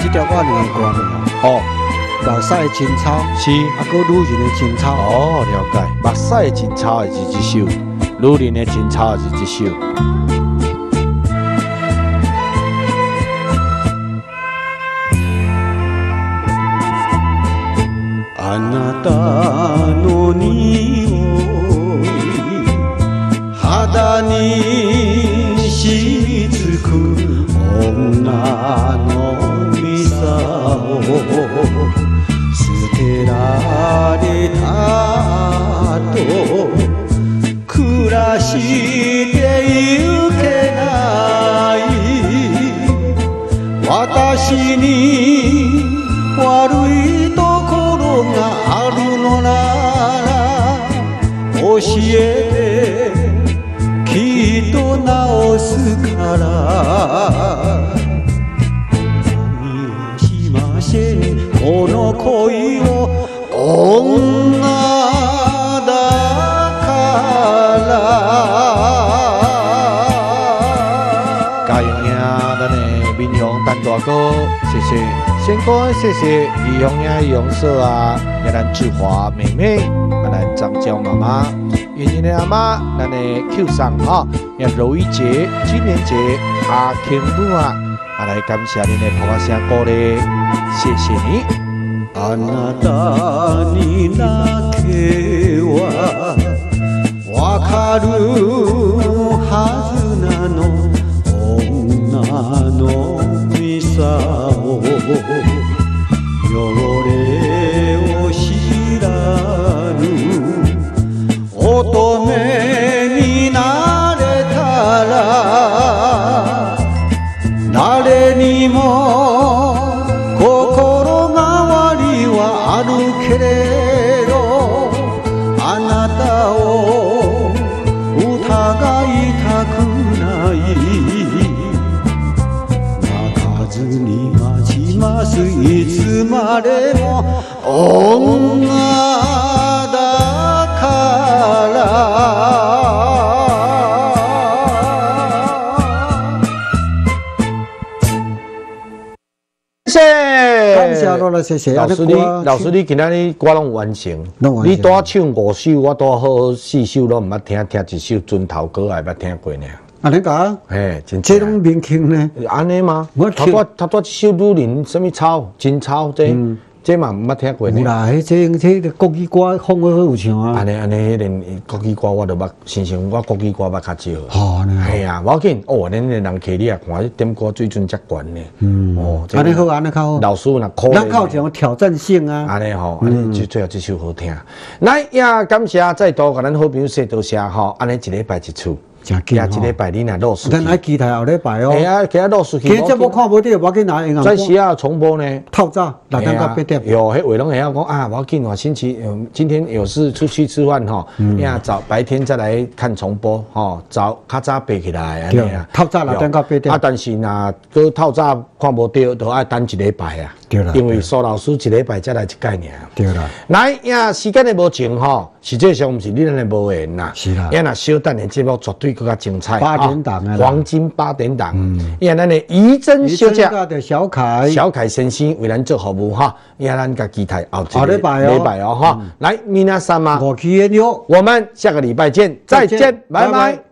这条我另外歌呢，哦，目屎的情操，是啊，个女人的情操，哦，了解。目屎的情操的是这首，女人的情操的是这首。 く女のミサを捨てられたと暮らしてゆけない。私に谢谢。先讲谢谢义雄兄、义雄嫂啊，也咱志华妹妹，啊咱张娇妈妈，圆圆的阿妈，咱的 Q 上哈，也柔一姐、金莲姐、阿 King 母啊，啊来感谢您的捧声鼓励，谢谢你。あなたにだけはわかるはずなの女のミサを 汚れを知らぬ乙女になれたらる。下落来谢谢。老师你老师你今仔日歌拢完成，你多唱五首，我多好四首拢毋捌听，听一首准头歌也捌听过呢。安尼讲，嘿，真这种面听呢？安尼吗？我他多他多一首女人，什么草，真草这。这嘛毋捌听过呢。有啦，迄这这个国语歌放好好有唱啊。安尼安尼，迄连国语歌我都捌，先生我国语歌捌较少。好呢。系啊，无要紧。哦，恁个人客你啊，看点歌水准遮悬呢。嗯。哦，安尼好，安尼较好。老师若可。咱较有挑战性啊。安尼吼，安尼就最后这首好听。来也感谢再多甲咱好朋友说多谢吼，安尼一礼拜一次。也一礼拜你若落水，咱爱期待后礼拜哦。系啊，其他落水。今日节目看无到，我紧拿银行。再时啊重播呢？透早六点到八点。有，迄伟龙会晓讲啊，我紧话星期，今天有事出去吃饭吼，呀早白天再来看重播吼，早较早爬起来安尼啊。透早六点到八点。啊，但是若搁透早看无到，都爱等一礼拜啊。对啦。因为苏老师一礼拜才来一概念。对啦。来呀，时间的无情吼，实际上毋是你咱的无缘呐。是啦。呀，若小等的节目绝对更加精彩。八点档啊，黄金八点档。嗯，因为咱的仪真小姐，的小凯，小凯先生为咱做服务哈，因为咱个期待后后礼拜哦，礼拜哦哈。来，米娜三妈，我们下个礼拜见，再见，拜拜。